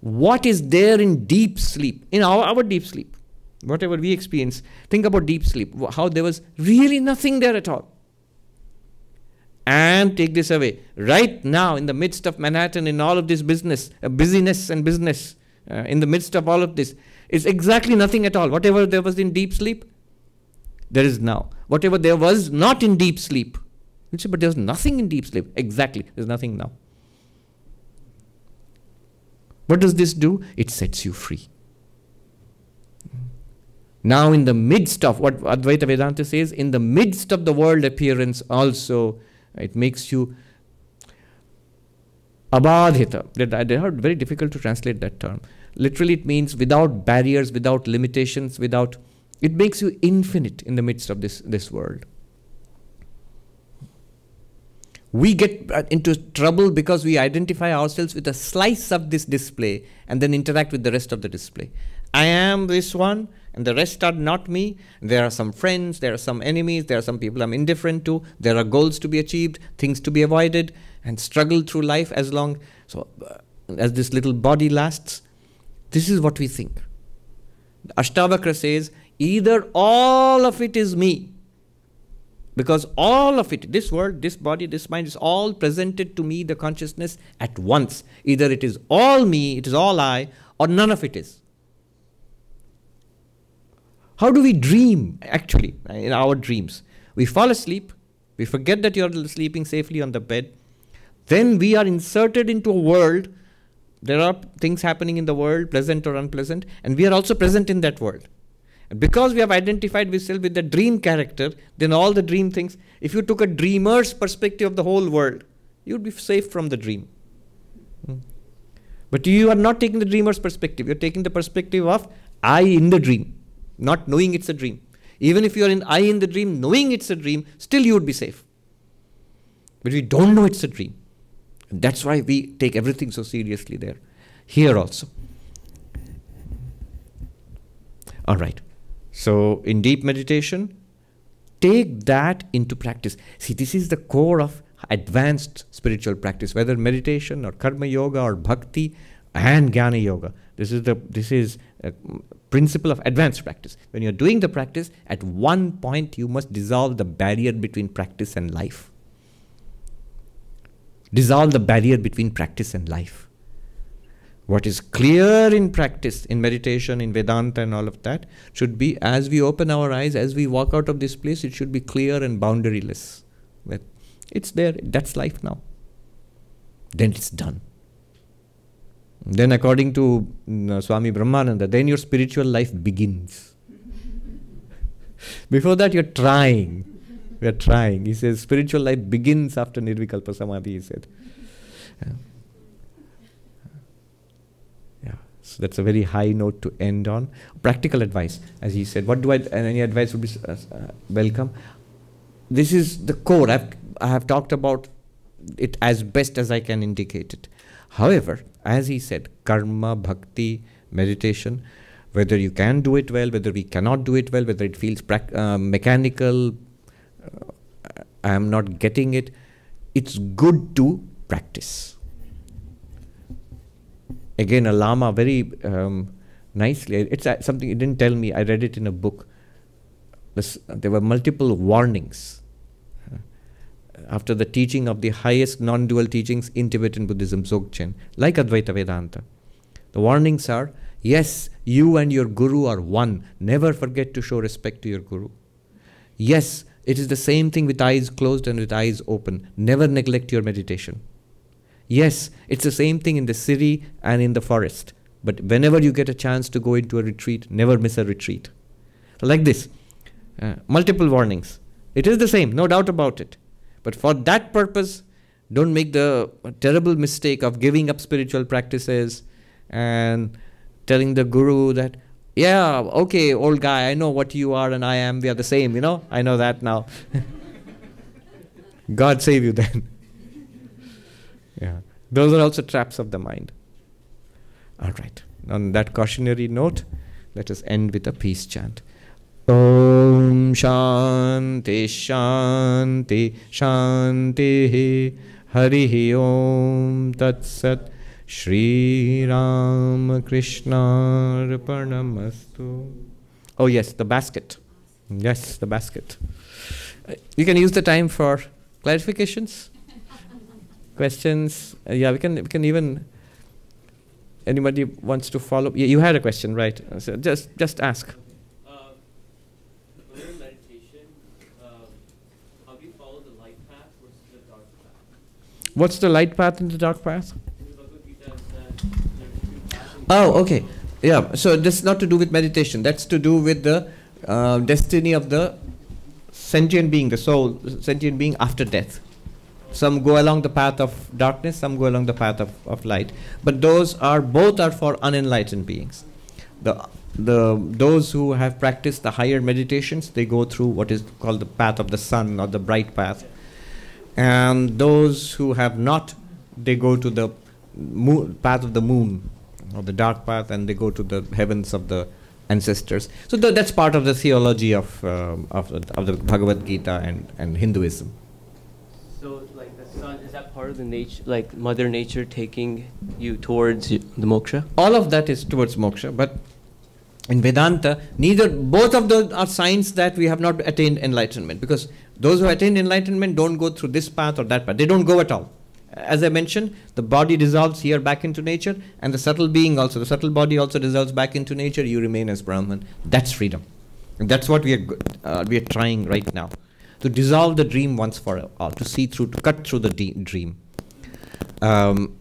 What is there in deep sleep, in our, our deep sleep, whatever we experience, think about deep sleep, how there was really nothing there at all and take this away. Right now, in the midst of Manhattan, in all of this business, uh, busyness and business, uh, in the midst of all of this, is exactly nothing at all. Whatever there was in deep sleep, there is now. Whatever there was not in deep sleep, say, but there's nothing in deep sleep. Exactly, there's nothing now. What does this do? It sets you free. Now, in the midst of what Advaita Vedanta says, in the midst of the world appearance, also it makes you abadhita. They are very difficult to translate that term. Literally, it means without barriers, without limitations, without. It makes you infinite in the midst of this, this world. We get uh, into trouble because we identify ourselves with a slice of this display and then interact with the rest of the display. I am this one, and the rest are not me. There are some friends, there are some enemies, there are some people I'm indifferent to, there are goals to be achieved, things to be avoided, and struggle through life as long so uh, as this little body lasts. This is what we think. Ashtavakra says either all of it is me, because all of it, this world, this body, this mind, is all presented to me, the consciousness, at once. Either it is all me, it is all I, or none of it is. How do we dream actually in our dreams? We fall asleep, we forget that you're sleeping safely on the bed, then we are inserted into a world. There are things happening in the world, pleasant or unpleasant, and we are also present in that world. And because we have identified ourselves with the dream character, then all the dream things, if you took a dreamer's perspective of the whole world, you'd be safe from the dream. Hmm. But you are not taking the dreamer's perspective, you're taking the perspective of I in the dream not knowing it's a dream. Even if you are in I in the dream, knowing it's a dream, still you would be safe. But we don't know it's a dream. And that's why we take everything so seriously there. Here also. All right. So, in deep meditation, take that into practice. See, this is the core of advanced spiritual practice, whether meditation or karma yoga or bhakti and jnana yoga. This is the this is a principle of advanced practice. When you're doing the practice, at one point you must dissolve the barrier between practice and life. Dissolve the barrier between practice and life. What is clear in practice, in meditation, in Vedanta, and all of that, should be as we open our eyes, as we walk out of this place, it should be clear and boundaryless. It's there, that's life now. Then it's done. Then, according to uh, Swami Brahmananda, then your spiritual life begins. Before that, you're trying. we are trying. He says spiritual life begins after Nirvikalpa Samadhi, he said. Yeah. yeah. So that's a very high note to end on. Practical advice, as he said. What do I, and any advice would be uh, uh, welcome. This is the core. I've, I have talked about it as best as I can indicate it. However, as he said, karma, bhakti, meditation, whether you can do it well, whether we cannot do it well, whether it feels uh, mechanical, uh, I am not getting it. It's good to practice. Again, a Lama very um, nicely, it's uh, something he didn't tell me, I read it in a book. This, there were multiple warnings after the teaching of the highest non dual teachings in Tibetan Buddhism, Dzogchen, like Advaita Vedanta. The warnings are yes, you and your Guru are one. Never forget to show respect to your Guru. Yes, it is the same thing with eyes closed and with eyes open. Never neglect your meditation. Yes, it's the same thing in the city and in the forest. But whenever you get a chance to go into a retreat, never miss a retreat. Like this uh, multiple warnings. It is the same, no doubt about it. But for that purpose, don't make the terrible mistake of giving up spiritual practices and telling the guru that, yeah, okay, old guy, I know what you are and I am, we are the same, you know, I know that now. God save you then. yeah, those are also traps of the mind. All right, on that cautionary note, let us end with a peace chant. Om Shanti शांति शांति हरि ओम तत्सत Sri Ramakrishnarpanamastu. Oh yes, the basket. Yes, the basket. Uh, you can use the time for clarifications, questions. Uh, yeah, we can we can even anybody wants to follow. Yeah, you had a question, right? Uh, just just ask. What's the light path and the dark path? Oh, okay. Yeah, so this is not to do with meditation. That's to do with the uh, destiny of the sentient being, the soul, sentient being after death. Some go along the path of darkness, some go along the path of, of light. But those are both are for unenlightened beings. The the those who have practiced the higher meditations, they go through what is called the path of the sun or the bright path and those who have not, they go to the moon, path of the moon or the dark path, and they go to the heavens of the ancestors. So th- that's part of the theology of um, of, of the Bhagavad Gita and, and Hinduism. So, like the sun, is that part of the nature, like Mother Nature taking you towards the moksha? All of that is towards moksha, but in Vedanta, neither both of those are signs that we have not attained enlightenment because those who attain enlightenment don't go through this path or that path. They don't go at all. As I mentioned, the body dissolves here back into nature, and the subtle being also, the subtle body also dissolves back into nature. You remain as Brahman. That's freedom. And that's what we are, uh, we are trying right now to dissolve the dream once for all, to see through, to cut through the dream. Um,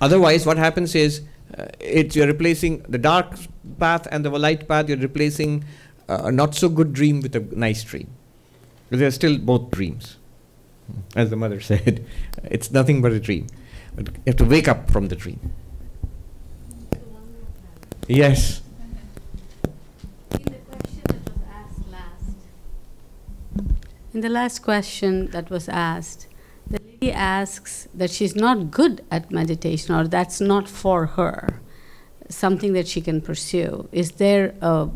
otherwise, what happens is uh, it's you're replacing the dark path and the light path. You're replacing a not so good dream with a nice dream. They're still both dreams. As the mother said, it's nothing but a dream. But you have to wake up from the dream. Yes. In the last question that was asked, the lady asks that she's not good at meditation or that's not for her, something that she can pursue. Is there a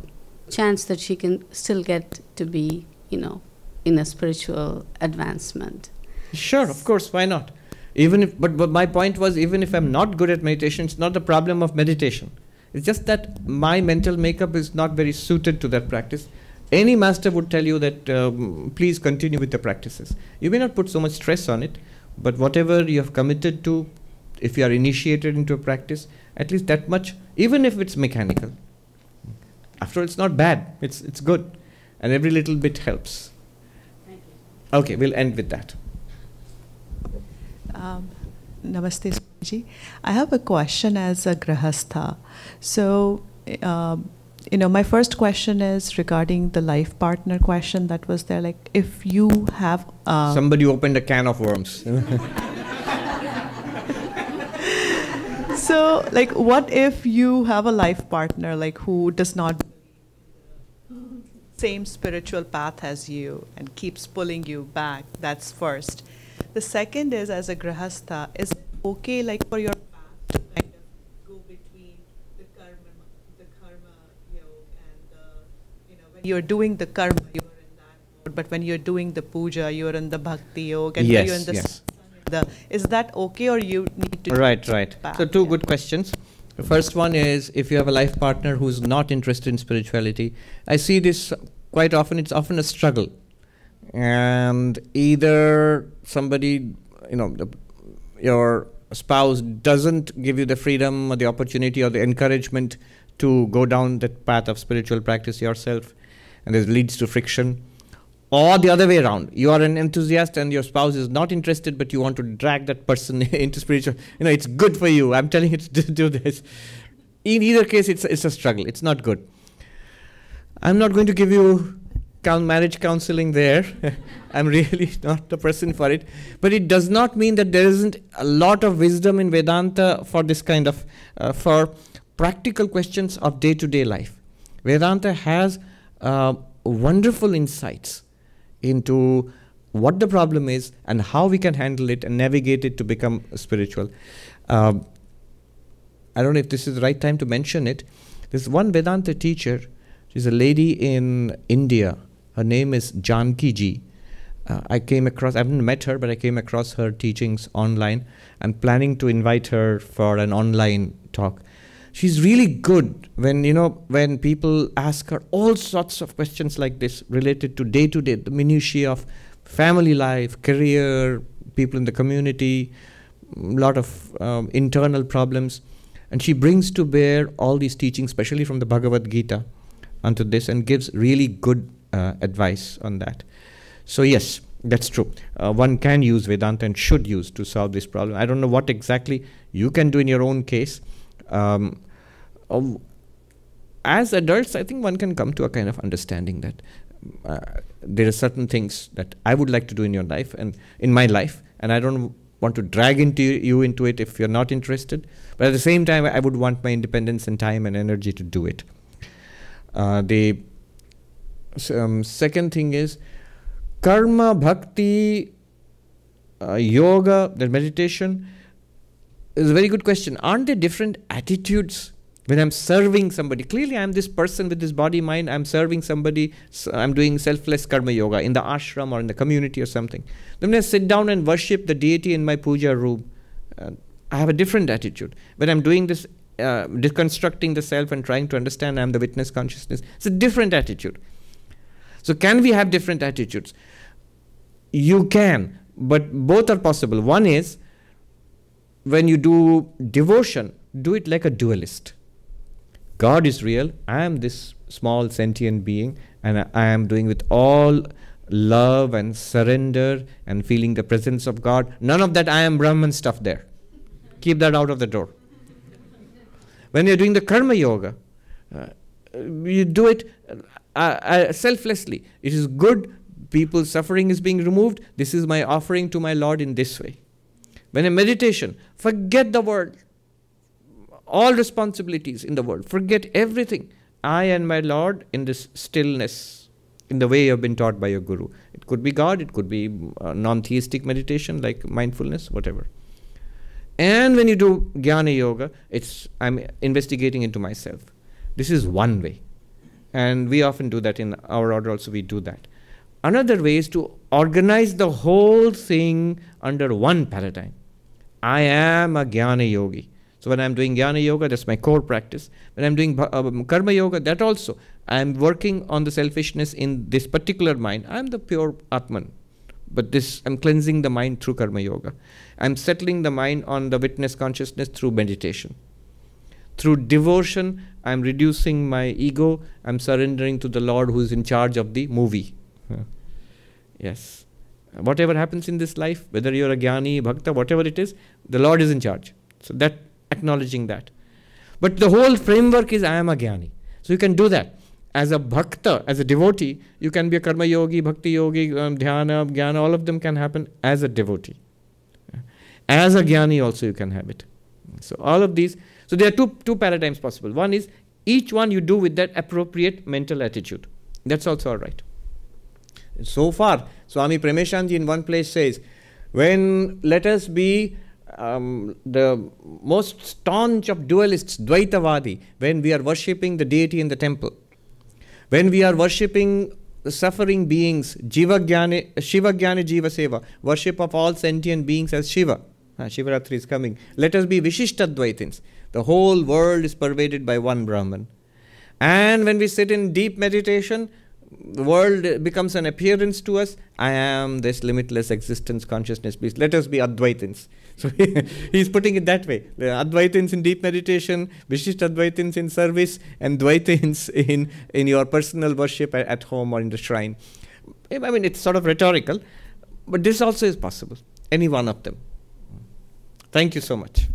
chance that she can still get to be, you know, in a spiritual advancement. Sure, of course, why not? Even if, but, but my point was, even if I'm not good at meditation, it's not the problem of meditation. It's just that my mental makeup is not very suited to that practice. Any master would tell you that um, please continue with the practices. You may not put so much stress on it, but whatever you have committed to, if you are initiated into a practice, at least that much, even if it's mechanical, after all, it's not bad. It's it's good, and every little bit helps. Okay, we'll end with that. Um, namaste, Swamiji. I have a question as a grahastha. So, um, you know, my first question is regarding the life partner question that was there. Like, if you have uh, Somebody opened a can of worms. so, like, what if you have a life partner like who does not same spiritual path as you and keeps pulling you back? That's first. The second is as a grahastha, is it okay like for your path to kind of go between the karma, the karma yoga and the, you know, when you're doing the karma, you're in that mode, but when you're doing the puja, you're in the bhakti yoga, and Yes, you're in the, yes. the is that okay or you need to Right, right. back? So, two Yeah. good questions. The first one is if you have a life partner who's not interested in spirituality, I see this quite often, it's often a struggle. And either somebody, you know, the, your spouse doesn't give you the freedom or the opportunity or the encouragement to go down that path of spiritual practice yourself, and this leads to friction. Or the other way around. You are an enthusiast and your spouse is not interested but you want to drag that person into spiritual you know it's good for you. I'm telling you to do this. In either case it's, it's a struggle. It's not good i'm not going to give you marriage counseling there i'm really not the person for it but it does not mean that there isn't a lot of wisdom in vedanta for this kind of uh, for practical questions of day-to-day life vedanta has uh, wonderful insights into what the problem is and how we can handle it and navigate it to become spiritual. Um, I don't know if this is the right time to mention it. There's one Vedanta teacher. She's a lady in India. Her name is Janki Ji. Uh, I came across, I haven't met her, but I came across her teachings online. I'm planning to invite her for an online talk. She's really good when, you know, when people ask her all sorts of questions like this related to day to day, the minutiae of family life, career, people in the community, a lot of um, internal problems. And she brings to bear all these teachings, especially from the Bhagavad Gita, onto this and gives really good uh, advice on that. So, yes, that's true. Uh, one can use Vedanta and should use to solve this problem. I don't know what exactly you can do in your own case. Um, um, as adults, I think one can come to a kind of understanding that uh, there are certain things that I would like to do in your life and in my life, and I don't want to drag into you into it if you're not interested. But at the same time, I would want my independence and time and energy to do it. Uh, the um, second thing is karma, bhakti, uh, yoga, the meditation is a very good question. Aren't there different attitudes when I'm serving somebody? Clearly, I'm this person with this body mind. I'm serving somebody. So I'm doing selfless karma yoga in the ashram or in the community or something. Then when I sit down and worship the deity in my puja room, uh, I have a different attitude. When I'm doing this, uh, deconstructing the self and trying to understand I'm the witness consciousness, it's a different attitude. So, can we have different attitudes? You can, but both are possible. One is when you do devotion, do it like a dualist. God is real. I am this small sentient being, and I, I am doing with all love and surrender and feeling the presence of God. None of that I am Brahman stuff there. Keep that out of the door. When you're doing the karma yoga, uh, you do it uh, uh, selflessly. It is good. People's suffering is being removed. This is my offering to my Lord in this way. When in meditation, forget the world, all responsibilities in the world, forget everything. I and my Lord in this stillness, in the way you have been taught by your Guru. It could be God, it could be uh, non theistic meditation like mindfulness, whatever. And when you do Jnana Yoga, it's I'm investigating into myself. This is one way. And we often do that in our order, also, we do that. Another way is to organize the whole thing under one paradigm. I am a Jnana Yogi. So when I'm doing Jnana Yoga, that's my core practice. When I'm doing uh, Karma Yoga, that also. I'm working on the selfishness in this particular mind. I'm the pure Atman. But this, I'm cleansing the mind through Karma Yoga. I'm settling the mind on the witness consciousness through meditation. Through devotion, I'm reducing my ego. I'm surrendering to the Lord who is in charge of the movie. yes. Whatever happens in this life, whether you're a Jnani, Bhakta, whatever it is, the Lord is in charge. So that acknowledging that. But the whole framework is I am a Jnani. So you can do that. As a bhakta, as a devotee, you can be a karma yogi, bhakti yogi, um, dhyana, jnana, all of them can happen as a devotee. As a jnani also you can have it. So all of these, so there are two, two paradigms possible. One is each one you do with that appropriate mental attitude. That's also all right. So far, Swami Premeshanji in one place says, when let us be um, the most staunch of dualists, Dvaitavadi, when we are worshipping the deity in the temple, when we are worshipping the suffering beings, Jiva Shiva Jiva Seva, worship of all sentient beings as Shiva. Uh, Shivaratri is coming. Let us be Vishishtadvaitins. The whole world is pervaded by one Brahman. And when we sit in deep meditation, the world becomes an appearance to us. I am this limitless existence consciousness. Please let us be Advaitins. So he's putting it that way. Advaitins in deep meditation, Vishisht Advaitins in service, and Dvaitins in, in your personal worship at home or in the shrine. I mean, it's sort of rhetorical, but this also is possible. Any one of them. Thank you so much.